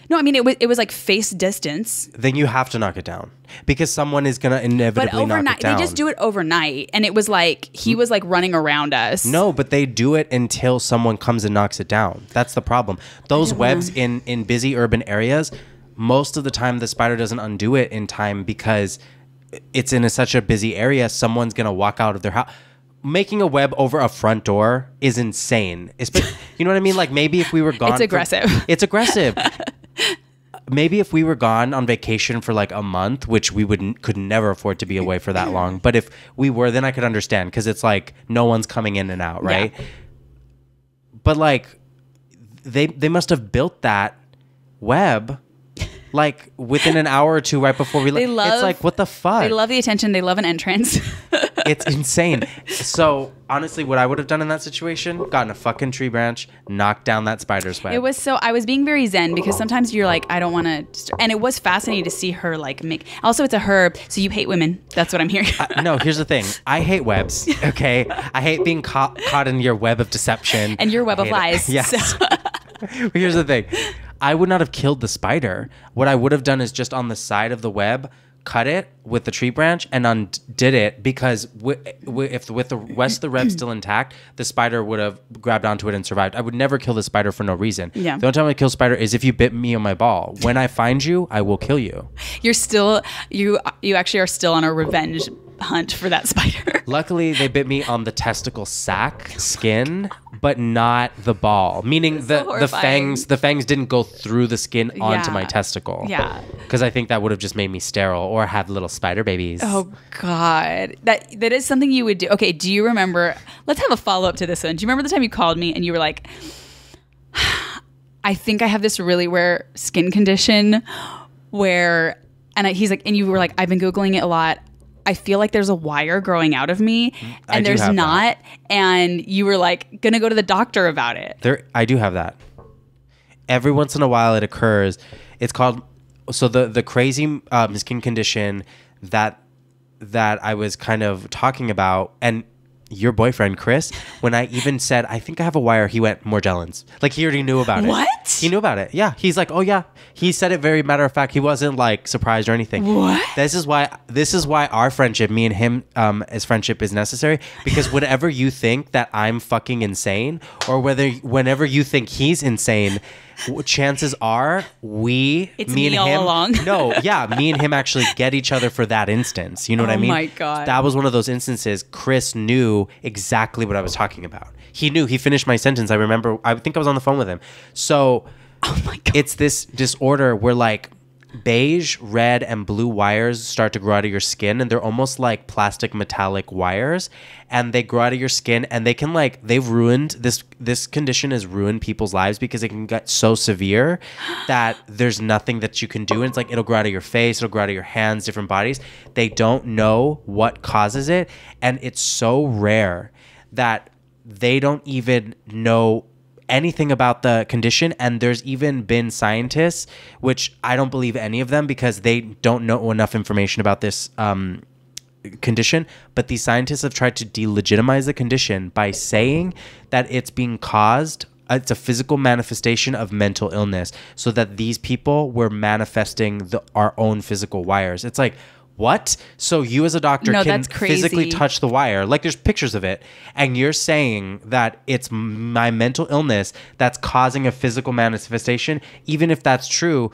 No, I mean, it was, it was like face distance, then you have to knock it down because someone is gonna inevitably but knock overnight, it down. they just do it overnight. And it was like, he mm. was like running around us. no, but they do it until someone comes and knocks it down. That's the problem. Those webs in in busy urban areas, most of the time the spider doesn't undo it in time because it's in a, such a busy area. Someone's gonna walk out of their house. Making a web over a front door is insane. Espe- you know what I mean? Like maybe if we were gone, It's aggressive. it's aggressive. maybe if we were gone on vacation for like a month, which we would n- could never afford to be away for that long, but if we were, then I could understand because it's like no one's coming in and out, right? But like they they must have built that web like within an hour or two right before we They left. love- it's like what the fuck? They love the attention. They love an entrance. it's insane. So honestly, what I would have done in that situation, gotten a fucking tree branch, knocked down that spider's web. It was so I was being very zen because sometimes you're like I don't want to, and it was fascinating to see her like make. Also, it's a herb, so you hate women. That's what I'm hearing. no, here's the thing. I hate webs. Okay, I hate being caught caught in your web of deception And your web of hate it. lies, Yes. so- here's the thing. I would not have killed the spider. What I would have done is just on the side of the web, cut it with the tree branch and undid it because wi- wi- if with the rest of the web still intact, the spider would have grabbed onto it and survived. I would never kill the spider for no reason. Yeah. The only time I kill spider is if you bit me on my ball. When I find you, I will kill you. You're still you you actually are still on a revenge hunt for that spider. Luckily, they bit me on the testicle sac skin, but not the ball. Meaning the the fangs the fangs didn't go through the skin onto my testicle. Yeah. Because I think that would have just made me sterile or have little spider babies. Oh God, that that is something you would do. Okay, do you remember? Let's have a follow up to this one. Do you remember the time you called me and you were like, "I think I have this really rare skin condition where," and I, he's like, and you were like, "I've been googling it a lot." I feel like there's a wire growing out of me, I and there's not. And you were like, gonna go to the doctor about it. There, I do have that. Every once in a while, it occurs. It's called so the the crazy um, skin condition that that I was kind of talking about, and your boyfriend Chris, when I even said I think I have a wire, he went Morgellons. Like he already knew about it. What? He knew about it. Yeah, he's like, oh yeah. He said it very matter of fact. He wasn't like surprised or anything. What? This is why this is why our friendship, me and him, um, as friendship is necessary. Because whenever you think that I'm fucking insane, or whether whenever you think he's insane, chances are we, It's me, me and all him, along. no, yeah, me and him actually get each other for that instance. You know what oh I Oh mean? my God. that was one of those instances. Chris knew exactly what I was talking about. He knew. He finished my sentence. I remember. I think I was on the phone with him. So Oh my God. it's this disorder where like beige, red, and blue wires start to grow out of your skin, and they're almost like plastic metallic wires, and they grow out of your skin, and they can like they've ruined this. This condition has ruined people's lives because it can get so severe that there's nothing that you can do. And it's like it'll grow out of your face, it'll grow out of your hands, different bodies. They don't know what causes it, and it's so rare that they don't even know anything about the condition and there's even been scientists which i don't believe any of them because they don't know enough information about this um, condition. But these scientists have tried to delegitimize the condition by saying that it's being caused it's a physical manifestation of mental illness so that these people were manifesting the, our own physical wires. It's like what? So you as a doctor No, can physically touch the wire. Like there's pictures of it and you're saying that it's my mental illness that's causing a physical manifestation. Even if that's true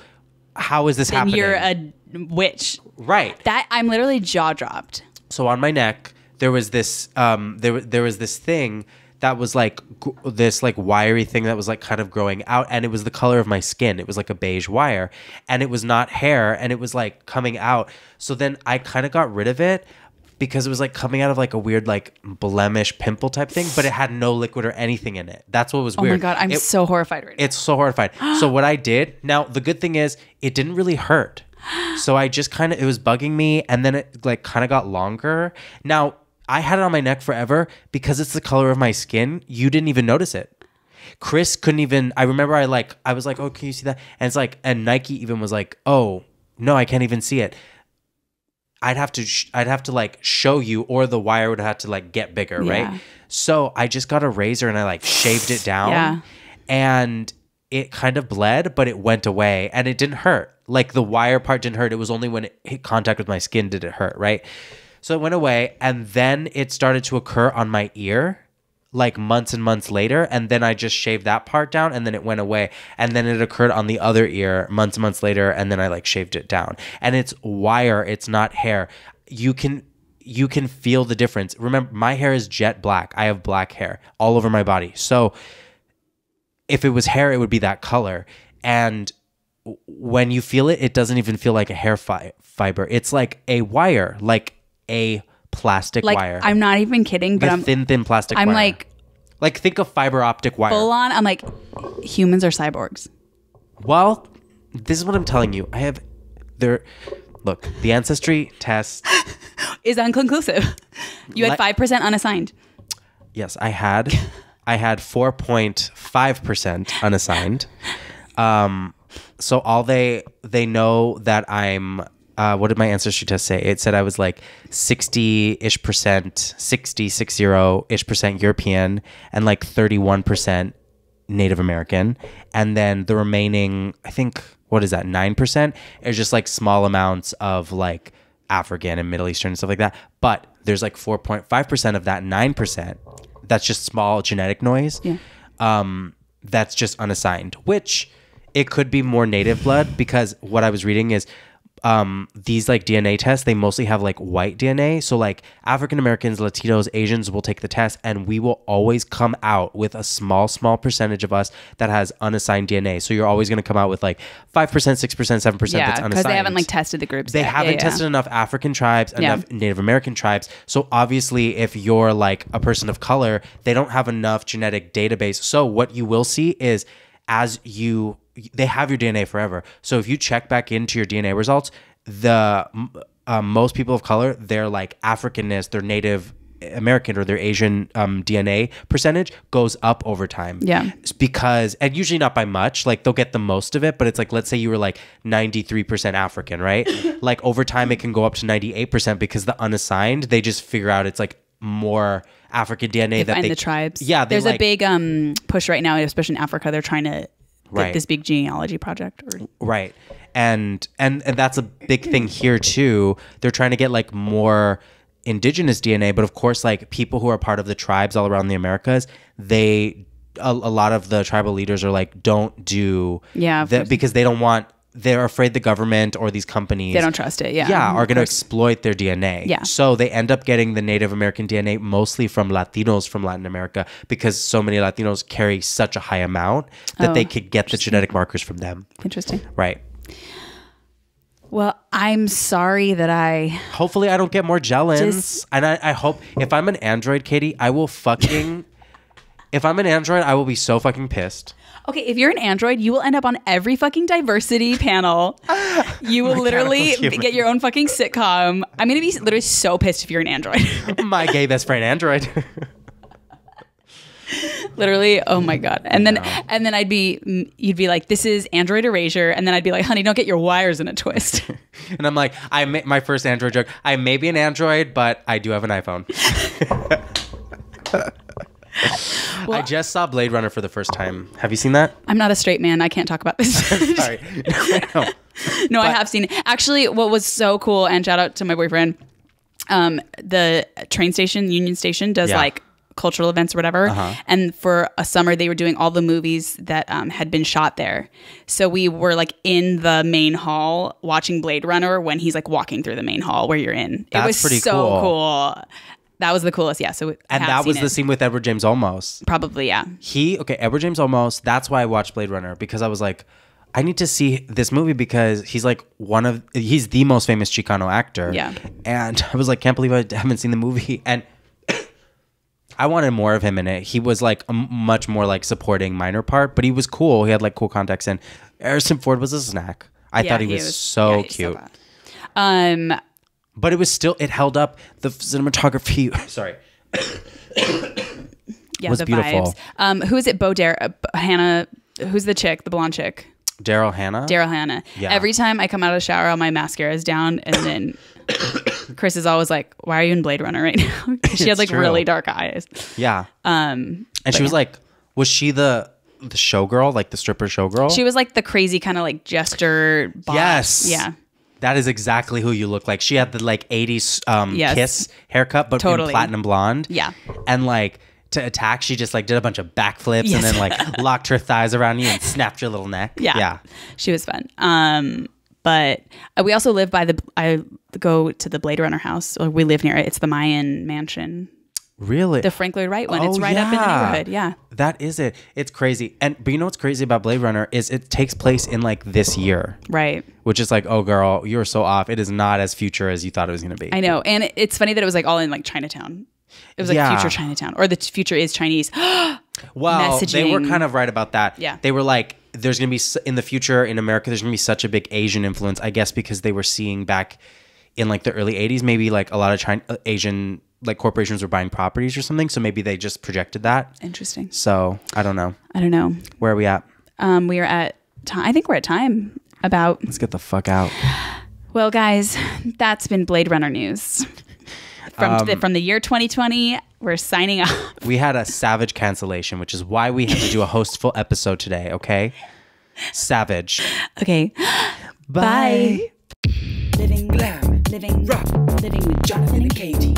how is this and happening? you're a witch. right. That I'm literally jaw dropped. so on my neck there was this um there there was this thing that was like g- this like wiry thing that was like kind of growing out and it was the color of my skin it was like a beige wire and it was not hair and it was like coming out so then i kind of got rid of it because it was like coming out of like a weird like blemish pimple type thing but it had no liquid or anything in it that's what was weird. Oh my god, I'm It- so horrified right now. it's so horrified. so what I did now, the good thing is it didn't really hurt. So I just kind of it was bugging me, and then it like kind of got longer. Now I had it on my neck forever because it's the color of my skin. You didn't even notice it. Chris couldn't even. I remember I like I was like, oh, can you see that? And it's like, and Nike even was like, oh no, I can't even see it. I'd have to sh- I'd have to like show you or the wire would have to like get bigger, Yeah. right? So I just got a razor and I like shaved it down. Yeah. And it kind of bled, but it went away and it didn't hurt. Like the wire part didn't hurt. It was only when it hit contact with my skin did it hurt, right? So it went away and then it started to occur on my ear like months and months later and then I just shaved that part down and then it went away. And then it occurred on the other ear months and months later and then I like shaved it down. And it's wire it's not hair. You can you can feel the difference. Remember my hair is jet black. I have black hair all over my body. So if it was hair it would be that color. And when you feel it it doesn't even feel like a hair fi- fiber. It's like a wire. Like a plastic like wire I'm not even kidding, but a I'm thin, thin plastic I'm wire. like like think of fiber optic wire. full on. I'm like humans are cyborgs. Well, this is what I'm telling you. I have there. Look, the ancestry test. Is unconclusive. You had five percent unassigned. Yes, I had. I had 4.5 percent unassigned. Um, so all they they know that I'm. Uh, what did my ancestry test say? It said I was like 60 ish percent, 60, 60 ish percent European, and like 31 percent Native American, and then the remaining, I think, what is that, nine percent, is just like small amounts of like African and Middle Eastern and stuff like that. But there's like four point five percent of that nine percent that's just small genetic noise. Yeah. Um, that's just unassigned, which it could be more native blood because what I was reading is um, these like DNA tests, they mostly have like white DNA. So like African Americans, Latinos, Asians will take the test and we will always come out with a small, small percentage of us that has unassigned DNA. So you're always going to come out with like 5%, 6%, 7% Yeah, that's unassigned. because they haven't like tested the groups. They yet. haven't Yeah, yeah. tested enough African tribes, Yeah. enough Native American tribes. So obviously, if you're like a person of color, they don't have enough genetic database. So what you will see is as you they have your DNA forever. So if you check back into your DNA results, the um, most people of color, they're like Africanness, their Native American or their Asian um, DNA percentage goes up over time. Yeah. It's because and usually not by much like they'll get the most of it but it's like let's say you were like 93% african right like over time it can go up to 98% because the unassigned they just figure out it's like more african dna They that find they the tribes. yeah there's a big um push right now, especially in Africa. They're trying to Right. this big genealogy project. Or, right and and and that's a big thing here too they're trying to get like more indigenous dna but of course like people who are part of the tribes all around the americas they a, a lot of the tribal leaders are like don't do Yeah, that because they don't want they're afraid the government or these companies they don't trust it. Yeah. yeah, are going to exploit their DNA. Yeah. So they end up getting the Native American DNA mostly from Latinos from Latin America because so many Latinos carry such a high amount that Oh, they could get the genetic markers from them. Interesting. Right. Well, I'm sorry that I. Hopefully, I don't get more. Just- and I, I hope if I'm an Android, Katy, I will fucking. if I'm an Android, I will be so fucking pissed. Okay, if you're an Android, you will end up on every fucking diversity panel. You will literally Mechanical human. get your own fucking sitcom. I'm gonna be literally so pissed if you're an Android. My gay best friend, Android. literally, oh my god. And then and then I'd be mm, you'd be like, this is Android erasure, and then I'd be like, honey, don't get your wires in a twist. and I'm like, I ma- my first Android joke. I may be an Android, but I do have an iPhone. I just saw Blade Runner for the first time. Have you seen that? I'm not a straight man. I can't talk about this. Sorry. no. no, I have seen it. Actually, what was so cool, and shout out to my boyfriend, um, the train station, Union Station, does Yeah. like cultural events or whatever. Uh-huh. And for a summer, they were doing all the movies that um, had been shot there. So we were like in the main hall watching Blade Runner when he's like walking through the main hall where you're in. it was pretty so cool. cool. That was the coolest. Yeah. So And that was the it. scene with Edward James Olmos. Probably yeah. He okay, Edward James Olmos. That's why I watched Blade Runner because I was like, I need to see this movie because he's like one of he's the most famous Chicano actor. Yeah. And I was like, can't believe I haven't seen the movie. And I wanted more of him in it. He was like a much more like supporting minor part, but he was cool. He had like cool context. And Harrison Ford was a snack. I Yeah, thought he, was, so yeah, cute. bad. um. But it was still it held up the cinematography. Sorry. Yeah, was the beautiful. vibes. Um, who is it? Bo Dare, uh, Hannah. Who's the chick? The blonde chick. Daryl Hannah. Daryl Hannah. Yeah. Every time I come out of the shower, all my mascara is down, and then Chris is always like, "Why are you in Blade Runner right now?" she had like true. really dark eyes. Yeah. Um, And she was like, was she the the showgirl, like the stripper showgirl? she was like the crazy kind of like jester. Boss. Yes. Yeah. That is exactly who you look like. She had the like 80s um, Yes. kiss haircut, but Totally. in platinum blonde. Yeah. And like to attack, she just like did a bunch of backflips Yes. and then like locked her thighs around you and snapped your little neck. Yeah. Yeah. She was fun. Um, but we also live by the. I go to the Blade Runner house, or we live near it. It's the Mayan Mansion, Really? the Frank Lloyd Wright one. it's Oh, right up in the neighborhood. Yeah. That is it. It's crazy. And but you know what's crazy about Blade Runner is it takes place in like this year, Right. which is like, oh girl, you're so off. It is not as future as you thought it was gonna be. I know, and it's funny that it was like all in like Chinatown. It was like Yeah. future Chinatown, or the future is Chinese. Well, they were kind of right about that. Yeah. They were like, there's going to be, in the future in America, there's going to be such a big Asian influence, I guess, because they were seeing back in like the early 80s, maybe like a lot of China, uh, Asian like corporations were buying properties or something. So maybe they just projected that. Interesting. So I don't know. I don't know. Where are we at? Um, we are at time. I think we're at time about. Let's get the fuck out. Well, guys, that's been Blade Runner news from um, the, from the year 2020. We're signing off. We had a savage cancellation, which is why we had to do a hostful episode today. Okay, savage. Okay, bye. bye. Living, glam, living, living with Jonathan and Katy.